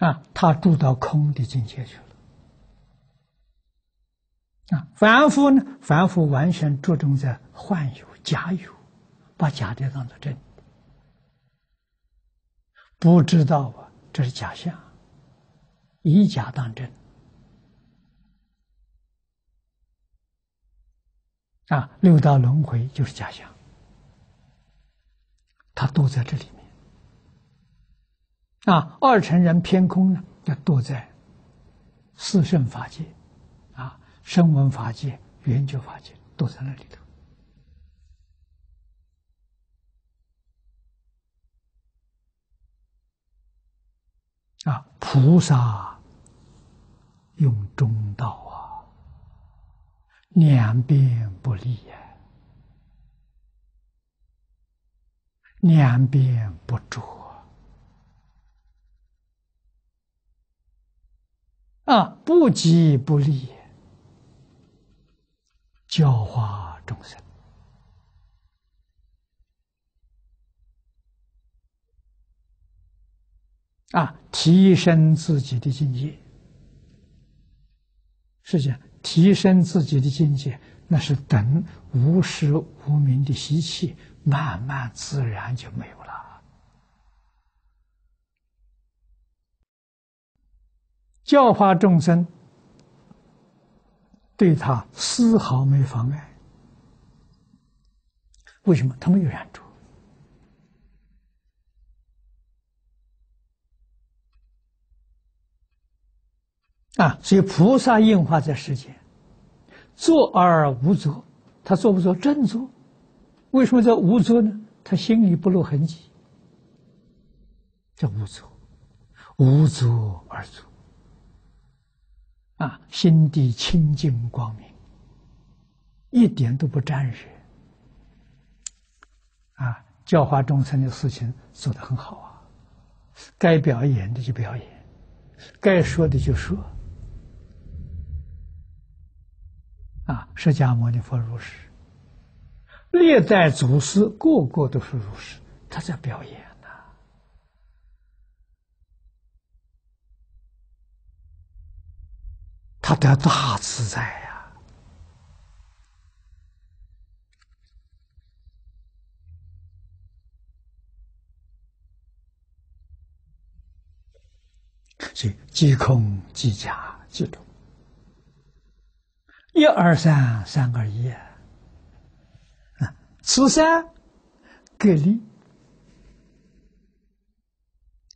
啊，他住到空的境界去了。啊，凡夫呢？凡夫完全着重在幻有、假有，把假的当做真的，不知道啊，这是假象，以假当真。啊，六道轮回就是假象，他都在这里面。啊，二乘人偏空呢，要躲在四圣法界。啊声闻法界、圆觉法界都在那里头啊！菩萨用中道啊，两边不利呀，两边不着啊，不急不利，教化众生。啊，提升自己的境界，实际上提升自己的境界，那是等无时无名的习气慢慢自然就没有了。教化众生，对他丝毫没妨碍。为什么？他没有染着。啊，所以菩萨应化在世间，作而无坐，他做不做正坐？为什么叫无坐呢？他心里不露痕迹，叫无作，无作而作。啊，心地清净光明，一点都不沾染。啊，教化众生的事情做得很好啊，该表演的就表演，该说的就说。啊，释迦牟尼佛如是，历代祖师个个都是如是，他在表演呢。他得大自在呀！所以，即空即假即中。一二三，三二一啊！此三隔离，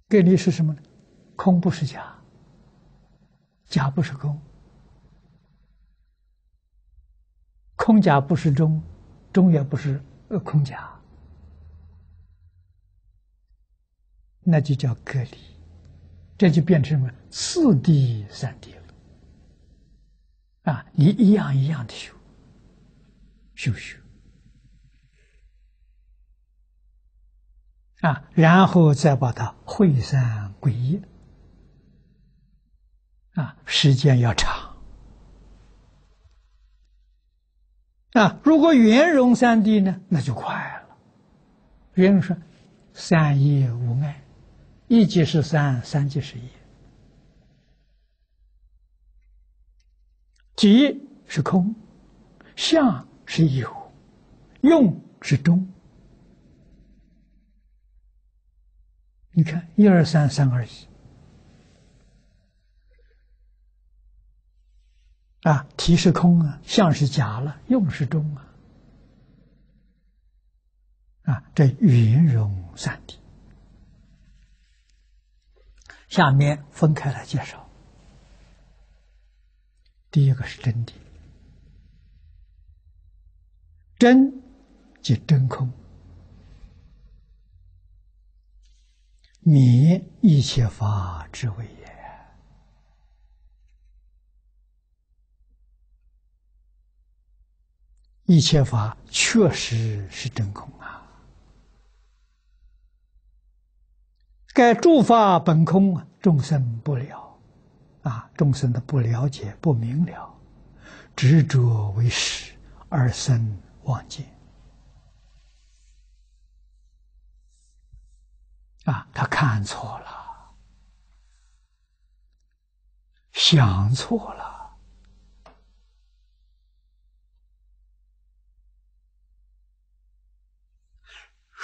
隔离是什么呢？空不是假，假不是空，空假不是中，中也不是呃空假，那就叫隔离，这就变成什么？四谛三谛了。啊，你一样一样的修，修修，啊，然后再把它汇散归一，啊，时间要长，啊，如果圆融三谛呢，那就快了。圆融说，三一无碍，一即是三，三即是一。即是空，相是有，用是中。你看，一二三，三二一，啊，体是空啊，相是假了，用是中啊，啊，这圆融三谛。下面分开来介绍。第一个是真谛，真即真空，灭一切法之谓也。一切法确实是真空啊！该诸法本空啊，众生不了。啊，众生的不了解、不明了，执着为实而生妄见。啊，他看错了，想错了，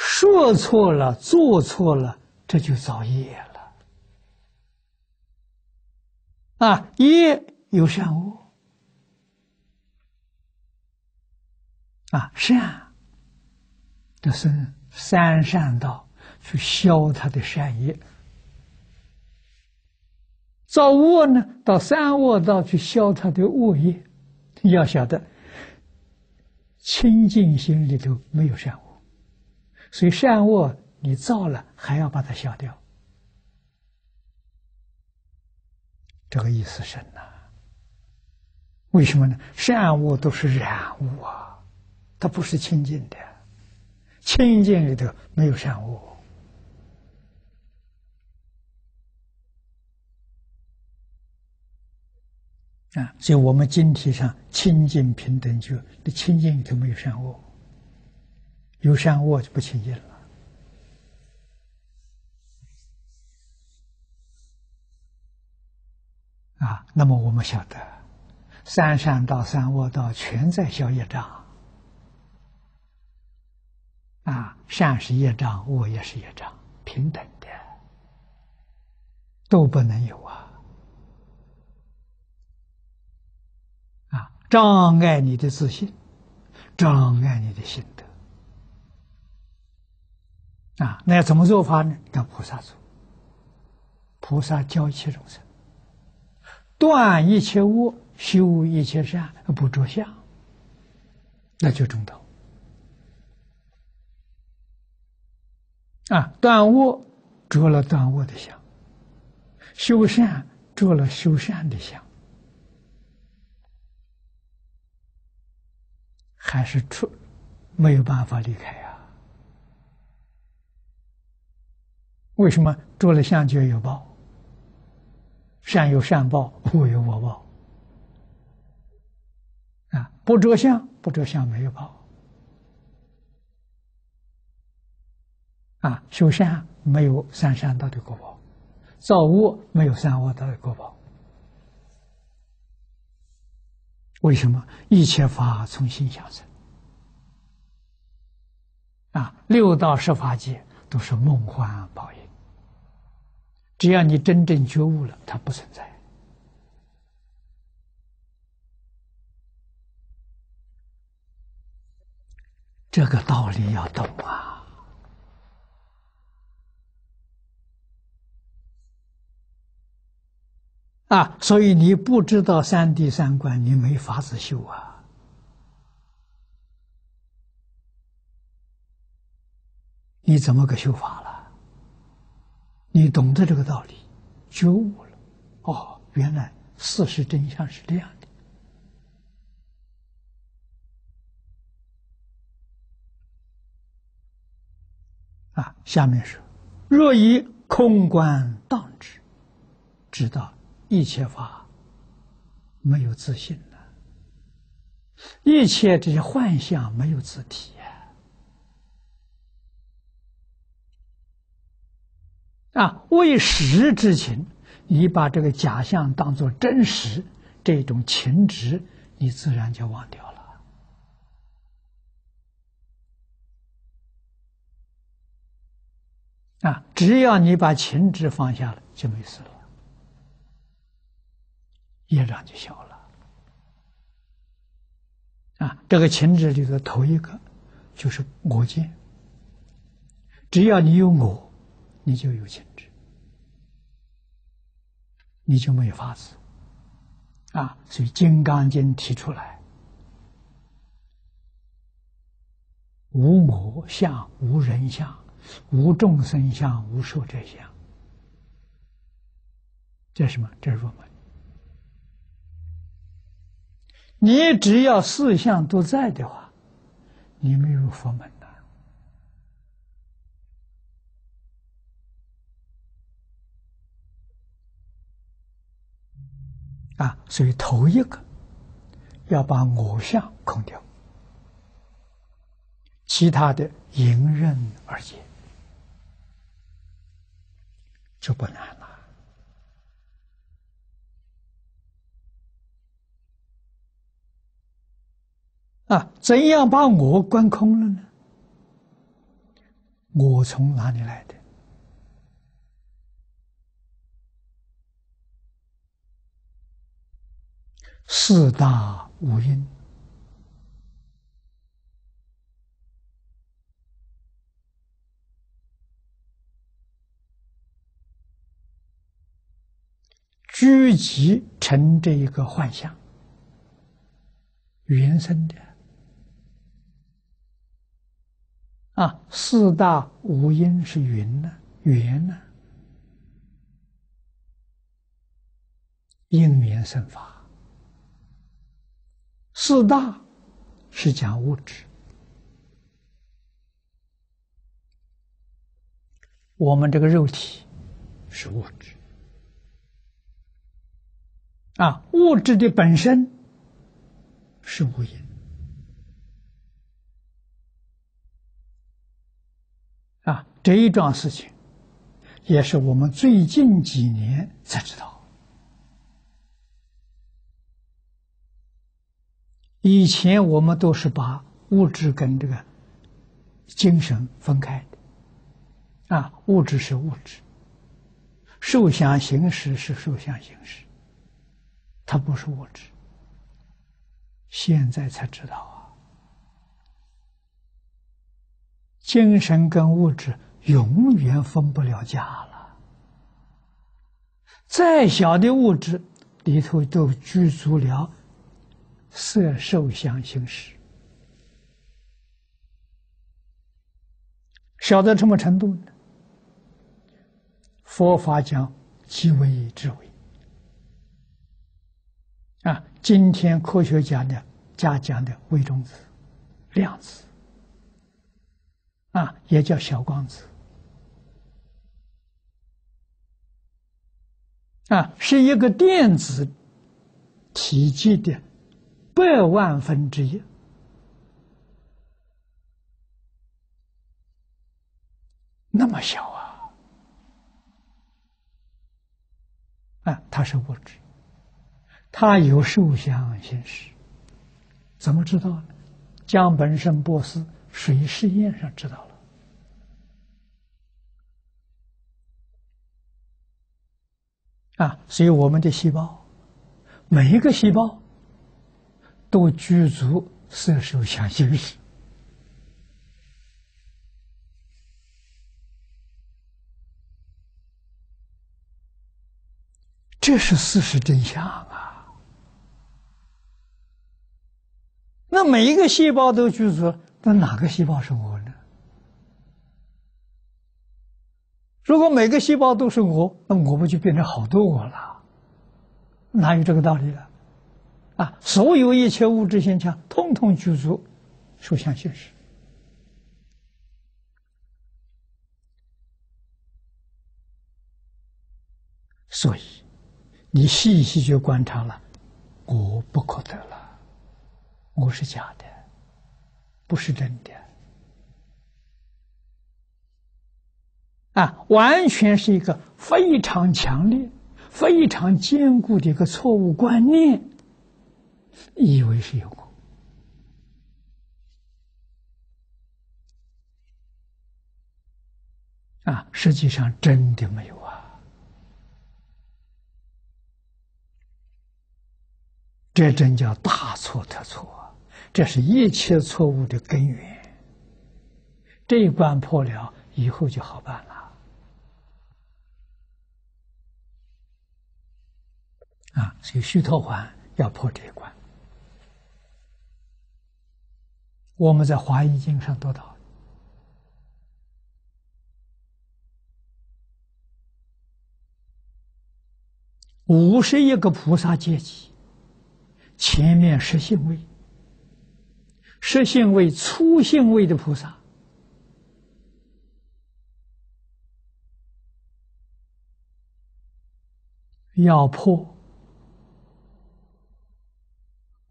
说错了，做错了，这就造业了。啊，业有善恶，啊，善的是三善道去消他的善业，造恶呢，到三恶道去消他的恶业。要晓得，清净心里头没有善恶，所以善恶你造了，还要把它消掉。这个意思深呐，为什么呢？善恶都是染物啊，它不是清净的，清净里头没有善恶啊。所以我们经题上清净平等就，那清净里头没有善恶，有善恶就不清净了。啊，那么我们晓得，三善道、三恶道全在消业障。啊，善是业障，恶也是业障，平等的，都不能有啊！啊，障碍你的自信，障碍你的心得。啊，那要怎么做法呢？要菩萨做，菩萨教一切众生。断一切恶，修一切善，不着相，那就中道。啊，断恶着了断恶的相，修善着了修善的相，还是出没有办法离开呀？为什么着了相就有报？善有善报，恶有恶报。啊，不着相，不着相没有报。啊，修善没有三善道的果报，造恶没有三恶道的果报。为什么？一切法从心想生。啊，六道十法界都是梦幻报应。只要你真正觉悟了，它不存在。这个道理要懂啊！啊，所以你不知道三谛三观，你没法子修啊！你怎么个修法了？你懂得这个道理，觉悟了，哦，原来事实真相是这样的。啊，下面说：若以空观当知，知道一切法没有自信了，一切这些幻象没有自体。啊，为实之情，你把这个假象当做真实，这种情执，你自然就忘掉了。啊，只要你把情执放下了，就没事了，业障就小了。啊，这个情执里头头一个就是我见，只要你有我。你就有情执，你就没有法子啊！所以《金刚经》提出来：无我相、无人相、无众生相、无寿者相。这是什么？这是入门。你只要四相都在的话，你没入佛门。啊，所以头一个要把我相空掉，其他的迎刃而解就不难了。啊，怎样把我关空了呢？我从哪里来的？四大五因，聚集成这一个幻象，原生的。啊，四大五因是云呢，缘呢，因缘生法。四大是讲物质，我们这个肉体是物质啊，物质的本身是无因啊，这一桩事情也是我们最近几年才知道。以前我们都是把物质跟这个精神分开的，啊，物质是物质，受想行识是受想行识，它不是物质。现在才知道啊，精神跟物质永远分不了家了。再小的物质里头都具足了。色受想行识，小到什么程度呢？佛法讲极微之微啊，今天科学家的家讲的微中子、量子啊，也叫小光子啊，是一个电子体积的。百万分之一，那么小啊！啊，它是物质，它有受想行识，怎么知道呢？江本胜博士水试验上知道了啊！所以我们的细胞，每一个细胞。都具足色受想行识，这是事实真相啊！那每一个细胞都具足，那哪个细胞是我呢？如果每个细胞都是我，那我不就变成好多我了？哪有这个道理了？啊，所有一切物质现象，通通具足受想行识。所以，你细细去观察了，我不可得了，我是假的，不是真的。啊，完全是一个非常强烈、非常坚固的一个错误观念。以为是有过啊，实际上真的没有啊！这真叫大错特错，这是一切错误的根源。这一关破了，以后就好办了啊！所以虚脱环要破这一关。我们在《华严经》上读到，五十一个菩萨阶级，前面是性位，是性位粗性位的菩萨，要破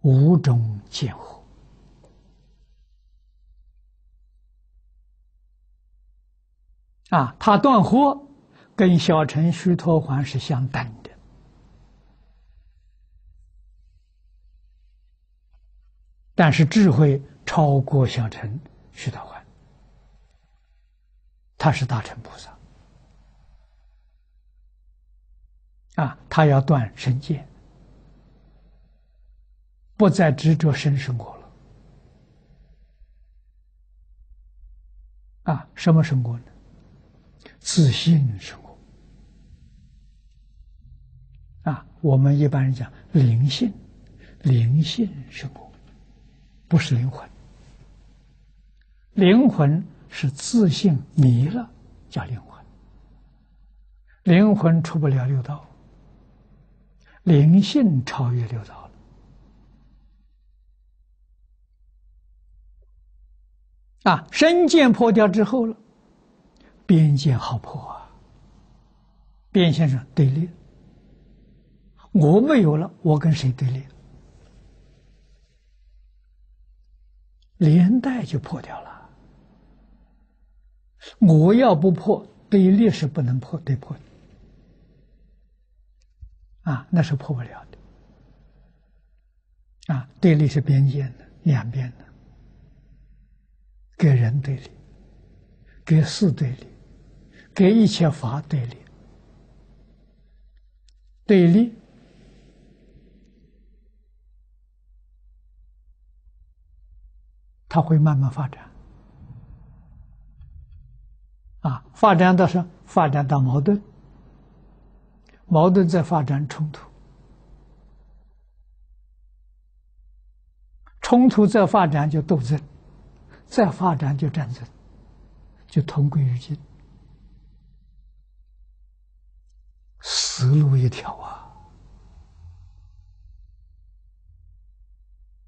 五种见惑。啊，他断惑跟小乘须陀环是相等的，但是智慧超过小乘须陀环，他是大乘菩萨。啊，他要断身见，不再执着生生活了。啊，什么生果呢？自信是我。啊，我们一般人讲灵性，灵性是我，不是灵魂。灵魂是自信迷了叫灵魂，灵魂出不了六道，灵性超越六道了。啊，身见破掉之后了。边界好破啊。边先生对立，我没有了，我跟谁对立？连带就破掉了。我要不破，对立是不能破对破。啊，那是破不了的。啊，对立是边界的，两边的，给人对立，给事对立，跟一切法对立。对立，它会慢慢发展。啊，发展到是发展到矛盾。矛盾再发展冲突，冲突再发展就斗争，再发展就战争，就同归于尽，死路一条啊！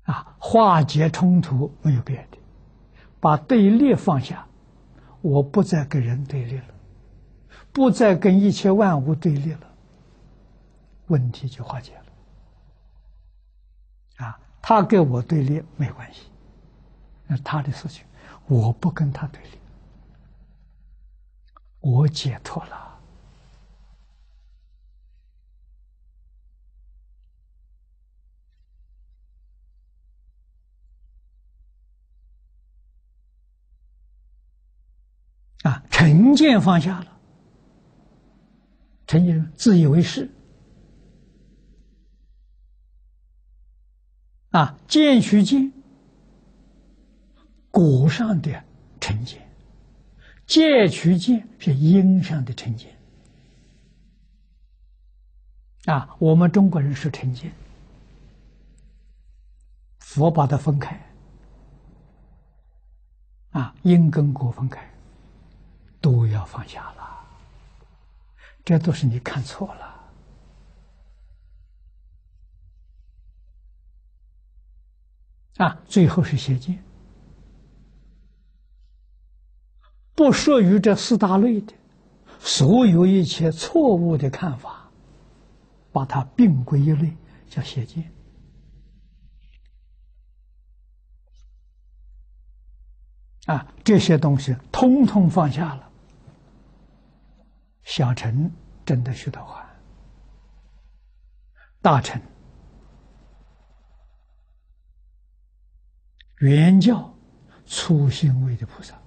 啊，化解冲突没有别的，把对立放下，我不再跟人对立了，不再跟一切万物对立了。问题就化解了，啊，他跟我对立没关系，那他的事情，我不跟他对立，我解脱了，啊，成见放下了，成见自以为是。啊，见取见，果上的成见；戒取戒是因上的成见。啊，我们中国人是成见，佛把它分开。啊，因跟果分开，都要放下了。这都是你看错了。啊，最后是邪见，不属于这四大类的，所有一切错误的看法，把它并归一类，叫邪见。啊，这些东西通通放下了，小乘真的学得还，大乘。原教初心位的菩萨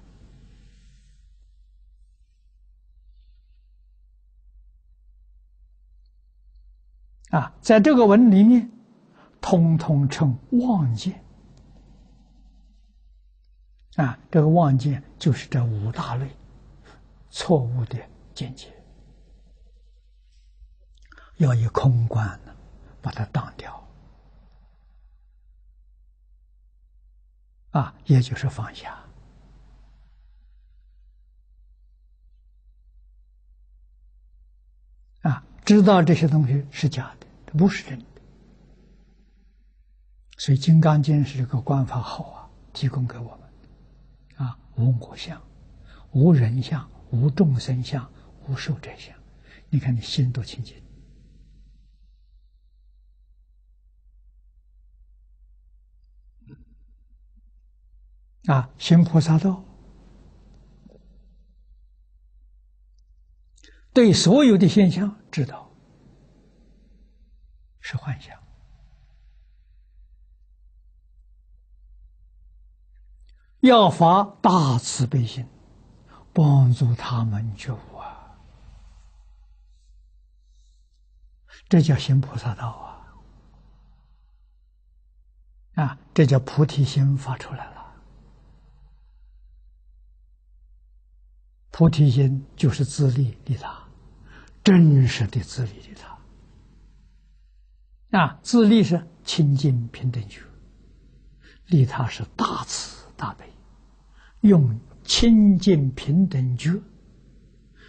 啊，在这个文里面，通通称妄见啊，这个妄见就是这五大类错误的见解，要以空观呢把它挡掉。啊，也就是放下啊，知道这些东西是假的，它不是真的。所以《金刚经》是这个观法好啊，提供给我们啊，无我相，无人相，无众生相，无受者相。你看，你心多清净。啊，行菩萨道，对所有的现象知道是幻想，要发大慈悲心，帮助他们觉悟啊！这叫行菩萨道啊！啊，这叫菩提心发出来了。菩提心就是自利利他，真实的自利利他。啊，自利是清净平等觉，利他是大慈大悲，用清净平等觉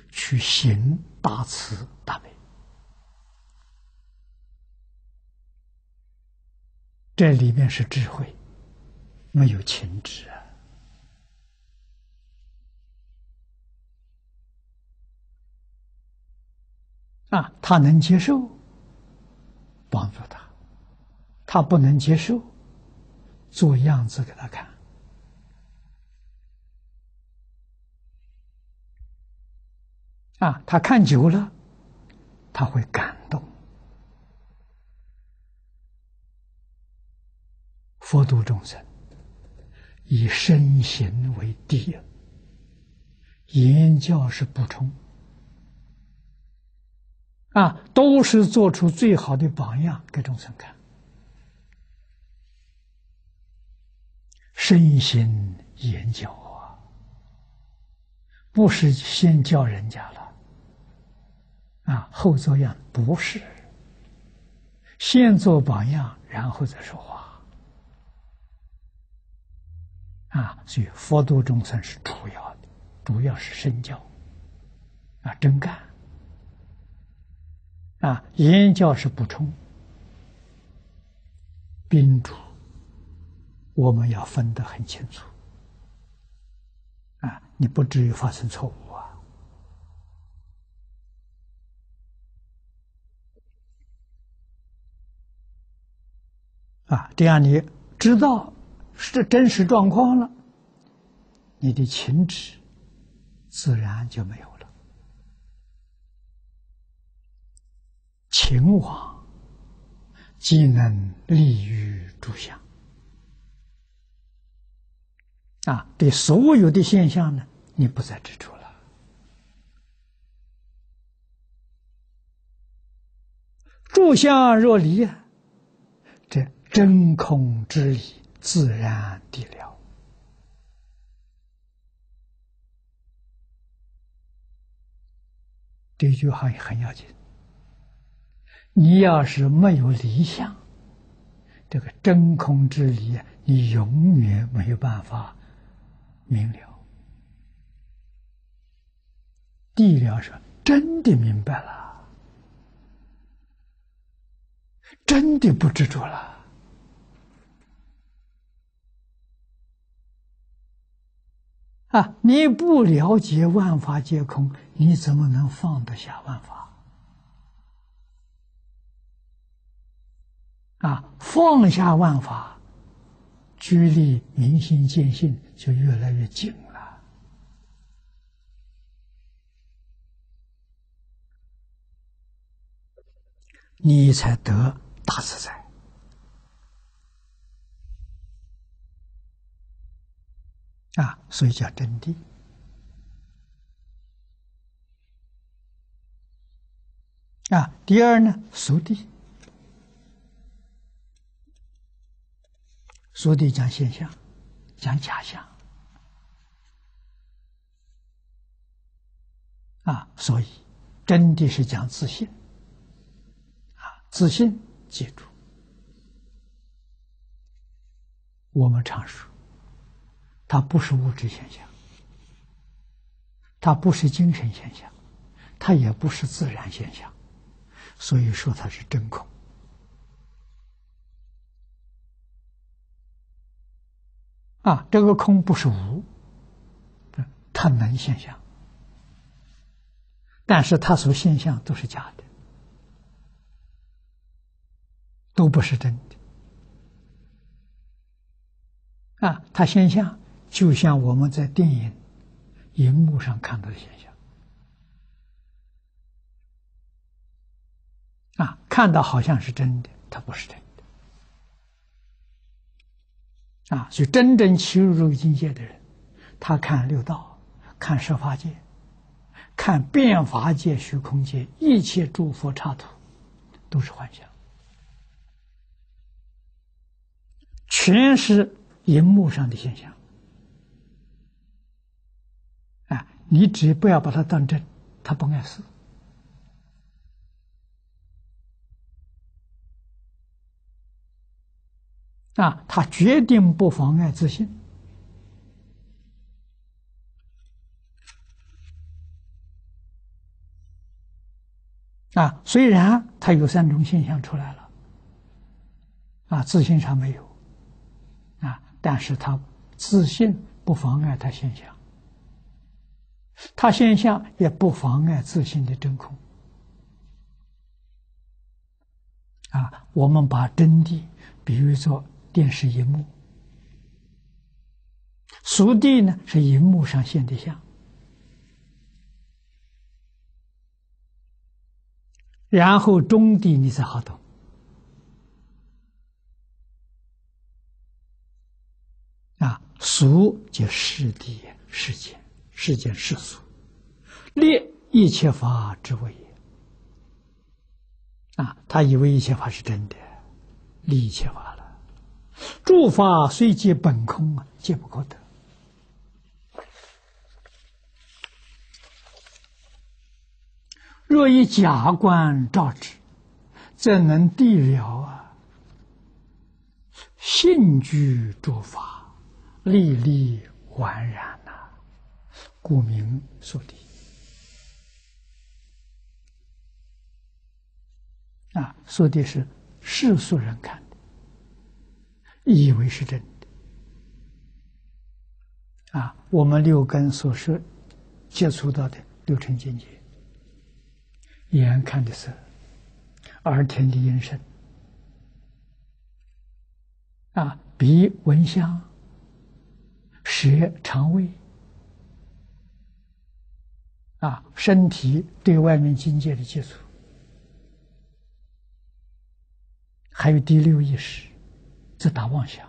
去行大慈这里面是智慧，没有情执啊。啊，他能接受，帮助他；他不能接受，做样子给他看。啊，他看久了，他会感佛度众生，以身行为地，言教是补充。啊，都是做出最好的榜样给众生看。身行言教啊，不是先教人家了。啊，后做样不是，先做榜样，然后再说话。啊，所以佛度众生是主要的，主要是身教，啊，真干。啊，言教是补充，宾主，我们要分得很清楚。啊，你不至于发生错误。啊，这样你知道是真实状况了，你的情执自然就没有了。情往即能利于诸相啊，对所有的现象呢，你不再执着了。诸相若离啊。真空之理，自然地了。这句话也很要紧。你要是没有理想，这个真空之理，你永远没有办法明了。地了是真的明白了，真的不执着了。啊！你不了解万法皆空，你怎么能放得下万法？啊！放下万法，距离明心见性就越来越近了，你才得大自在。啊，所以叫真谛。啊，第二呢，俗谛。俗谛讲现象，讲假象。啊，所以真谛是讲自信。啊，自信，记住，我们常说。它不是物质现象，它不是精神现象，它也不是自然现象，所以说它是真空。啊，这个空不是无，它能现象，但是它所现象都是假的，都不是真的。啊，它现象。就像我们在电影荧幕上看到的现象，啊，看到好像是真的，它不是真的，啊，所以真正切入这个境界的人，他看六道，看十法界，看变法界、虚空界，一切诸佛刹土，都是幻想，全是荧幕上的现象。你只不要把它当真，他不碍事啊，他决定不妨碍自信啊。虽然他有三种现象出来了啊，自信上没有啊，但是他自信不妨碍他现象。他现象也不妨碍自信的真空，啊，我们把真谛比喻作电视荧幕，俗谛呢是荧幕上现的像，然后中谛你才好懂。啊，俗就世谛，世界，世间世俗，列一切法之谓也。啊，他以为一切法是真的，立一切法了。诸法虽皆本空啊，皆不可得。若以假观照之，怎能地了啊？性具诸法，历历 hoàn 然，故名所地。啊，说的是世俗人看的，以为是真的。啊，我们六根所说接触到的六尘境界，眼看的色，耳听的音声，啊，鼻闻香，舌尝味，啊，身体对外面境界的接触。还有第六意识，自打妄想，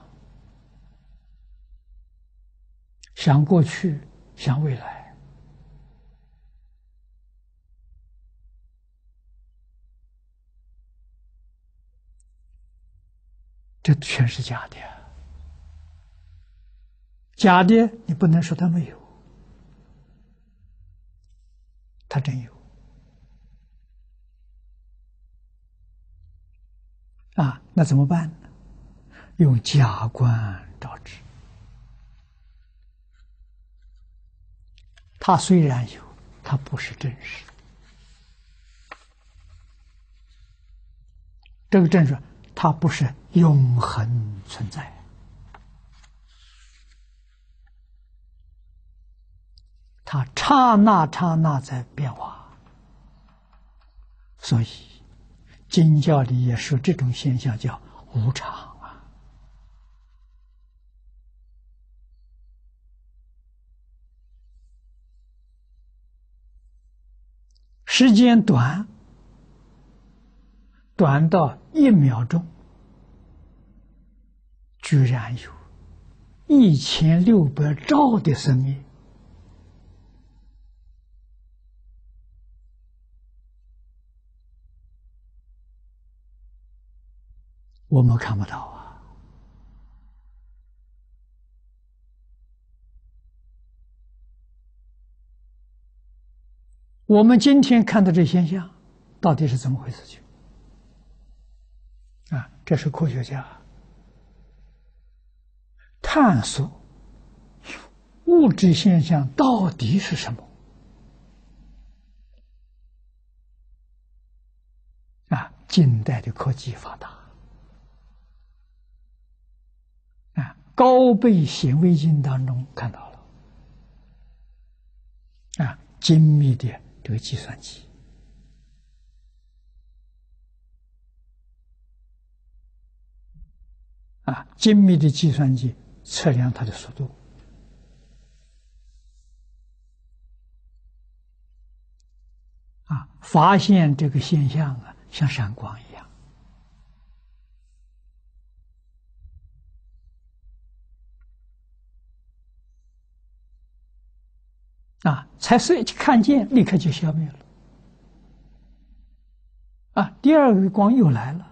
想过去，想未来，这全是假的。假的，你不能说它没有，它真有。啊，那怎么办呢？用假观照之。它虽然有，它不是真实。这个真实，它不是永恒存在，它刹那刹那在变化，所以。经教里也说这种现象叫无常啊，时间短，短到一秒钟，居然有一千六百兆的生命。我们看不到啊！我们今天看到这现象，到底是怎么回事？去啊！这是科学家探索物质现象到底是什么啊！近代的科技发达。高倍显微镜当中看到了，啊，精密的这个计算机，啊，精密的计算机测量它的速度，啊，发现这个现象啊，像闪光一样。啊！才是看见，立刻就消灭了。啊！第二个光又来了，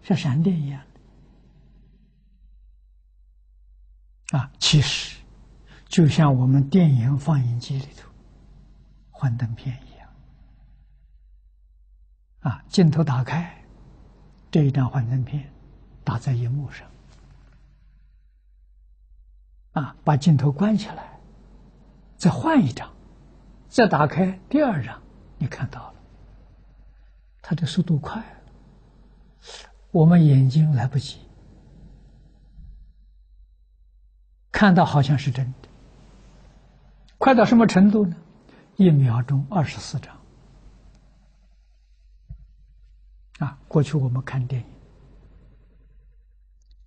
像闪电一样的。啊！其实就像我们电影放映机里头幻灯片一样。啊！镜头打开，这一张幻灯片打在荧幕上。啊！把镜头关起来。再换一张，再打开第二张，你看到了，它的速度快，我们眼睛来不及看到，好像是真的。快到什么程度呢？一秒钟二十四张。啊，过去我们看电影，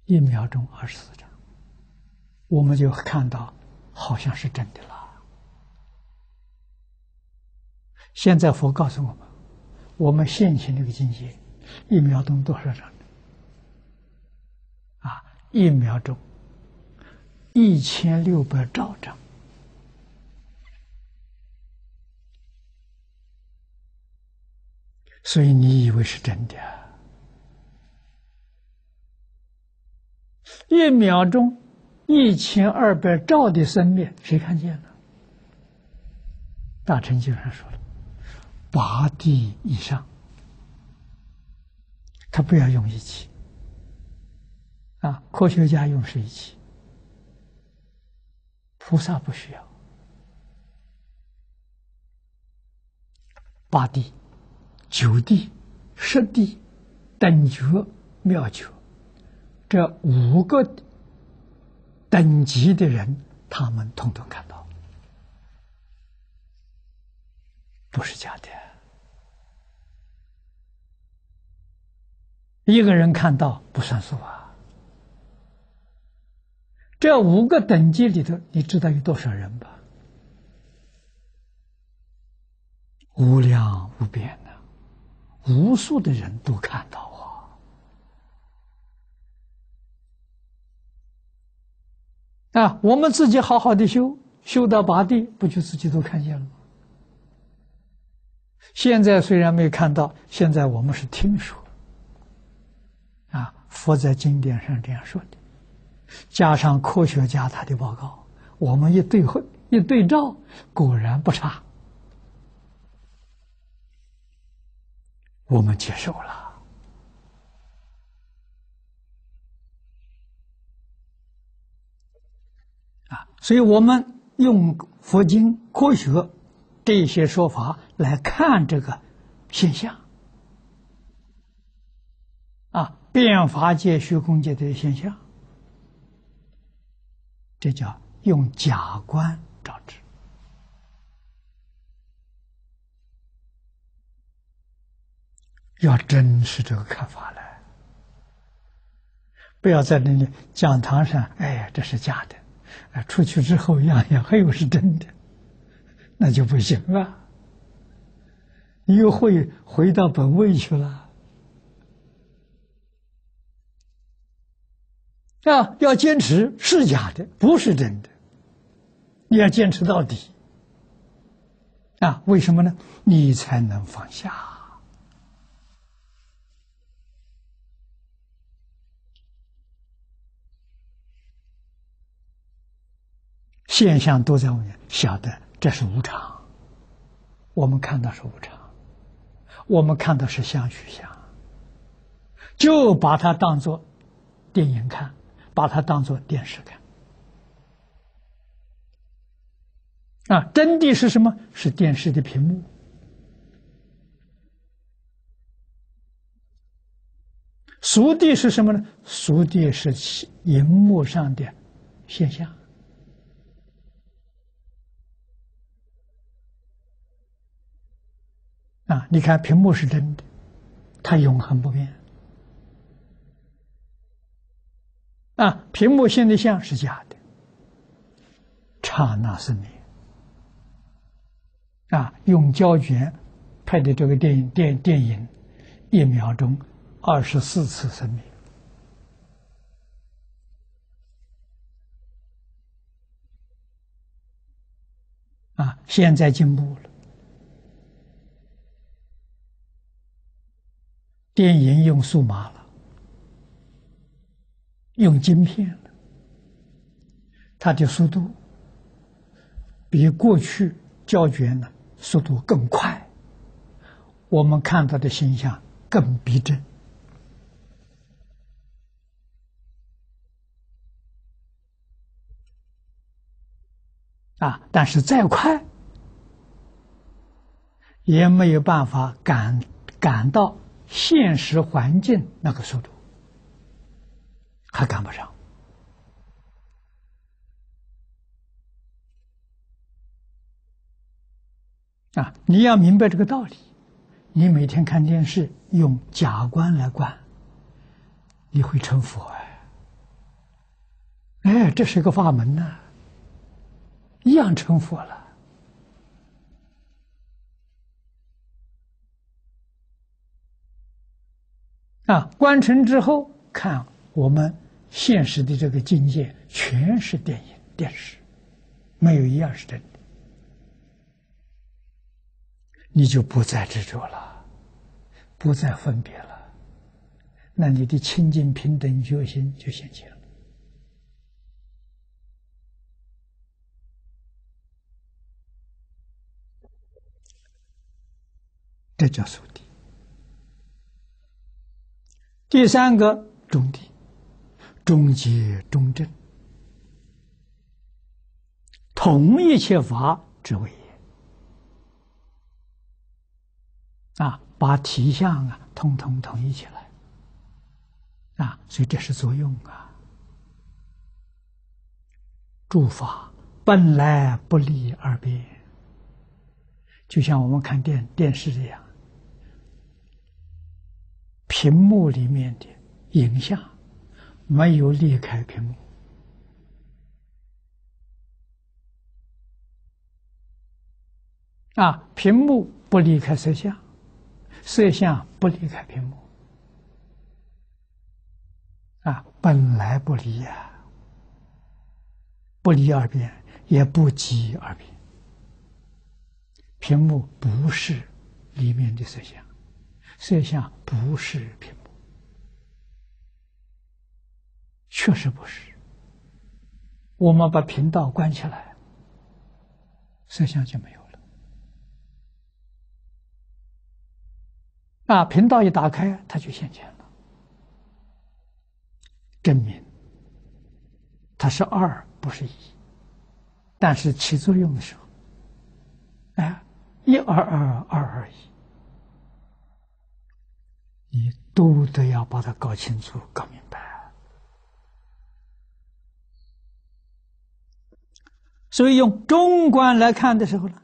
一秒钟二十四张，我们就看到好像是真的了。现在佛告诉我们，我们现行这个境界，一秒钟多少张？啊，一秒钟一千六百兆张。所以你以为是真的？一秒钟一千二百兆的生灭，谁看见了？大乘经上说了，八地以上，他不要用仪器啊，科学家用是仪器，菩萨不需要。八地。九地、十地、等觉、妙觉，这五个等级的人，他们统统看到，不是假的。一个人看到不算数啊！这五个等级里头，你知道有多少人吧？无量无边。无数的人都看到啊！啊，我们自己好好的修，修到八地，不就自己都看见了吗？现在虽然没看到，现在我们是听说。啊，佛在经典上这样说的，加上科学家他的报告，我们一对会一对照，果然不差。我们接受了啊，所以我们用佛经科学这些说法来看这个现象。啊，变法界、虚空界的现象，这叫用假观照之。要真是这个看法来，不要在那里讲堂上，哎呀，这是假的，哎，出去之后样样还有是真的，那就不行了，你又会回到本位去了。啊，要坚持是假的，不是真的，你要坚持到底。啊，为什么呢？你才能放下。现象都在我们晓得这是无常，我们看到是无常，我们看到是相虚相，就把它当做电影看，把它当做电视看。啊，真谛是什么？是电视的屏幕，俗谛是什么呢？俗谛是荧幕上的现象。啊！你看，屏幕是真的，它永恒不变。啊，屏幕现的像是假的，刹那生灭。啊，用胶卷拍的这个电影电电影，一秒钟二十四次生命。啊，现在进步了。电影用数码了，用晶片了，它的速度比过去胶卷呢速度更快，我们看到的形象更逼真啊！但是再快也没有办法赶赶到。现实环境那个速度还赶不上啊！你要明白这个道理，你每天看电视用假观来观，你会成佛哎！这是一个法门呐，一样成佛了。啊，观成之后，看我们现实的这个境界，全是电影、电视，没有一样是真的，你就不再执着了，不再分别了，那你的清净平等觉心就现前了。这叫速地。第三个中地，中结中正，同一切法之谓也。啊，把体相啊，统统统一起来。啊，所以这是作用啊。诸法本来不离二边，就像我们看电电视一样。屏幕里面的影像没有离开屏幕啊，屏幕不离开摄像，摄像不离开屏幕啊，本来不离呀，不离二边，也不及二边。屏幕不是里面的摄像。摄像不是屏幕，确实不是。我们把频道关起来，摄像就没有了。啊，频道一打开，它就现前了，证明它是二，不是一。但是起作用的时候，哎，一二二二二一。你都得要把它搞清楚、搞明白。所以用中观来看的时候呢，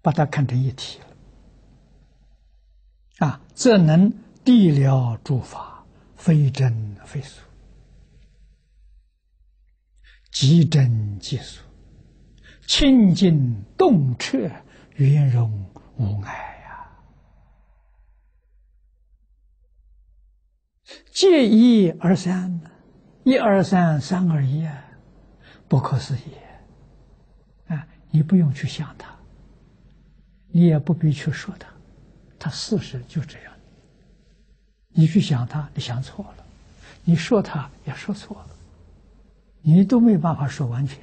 把它看成一体了，啊，则能地了诸法，非真非俗，即真即俗，清净动彻，圆融无碍。借一而三，一而三，三而一，不可思议啊！你不用去想它，你也不必去说它，它事实就这样。你去想它，你想错了；你说它也说错了，你都没办法说完全。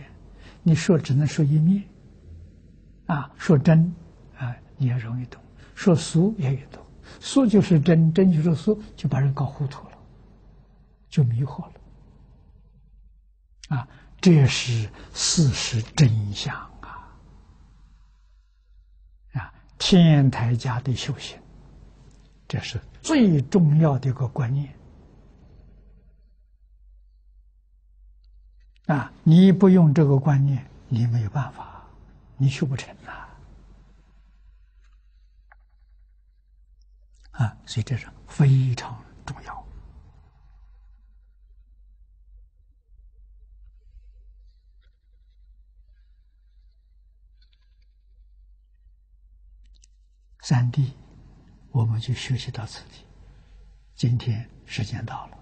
你说只能说一面啊，说真啊，你也容易懂；说俗也易懂。俗就是真，真就是俗，就把人搞糊涂了。就迷惑了，啊，这是事实真相啊！啊，天台家的修行，这是最重要的一个观念啊！你不用这个观念，你没有办法，你修不成呐！啊，所以这是非常重要。三 d，我们就学习到此地。今天时间到了。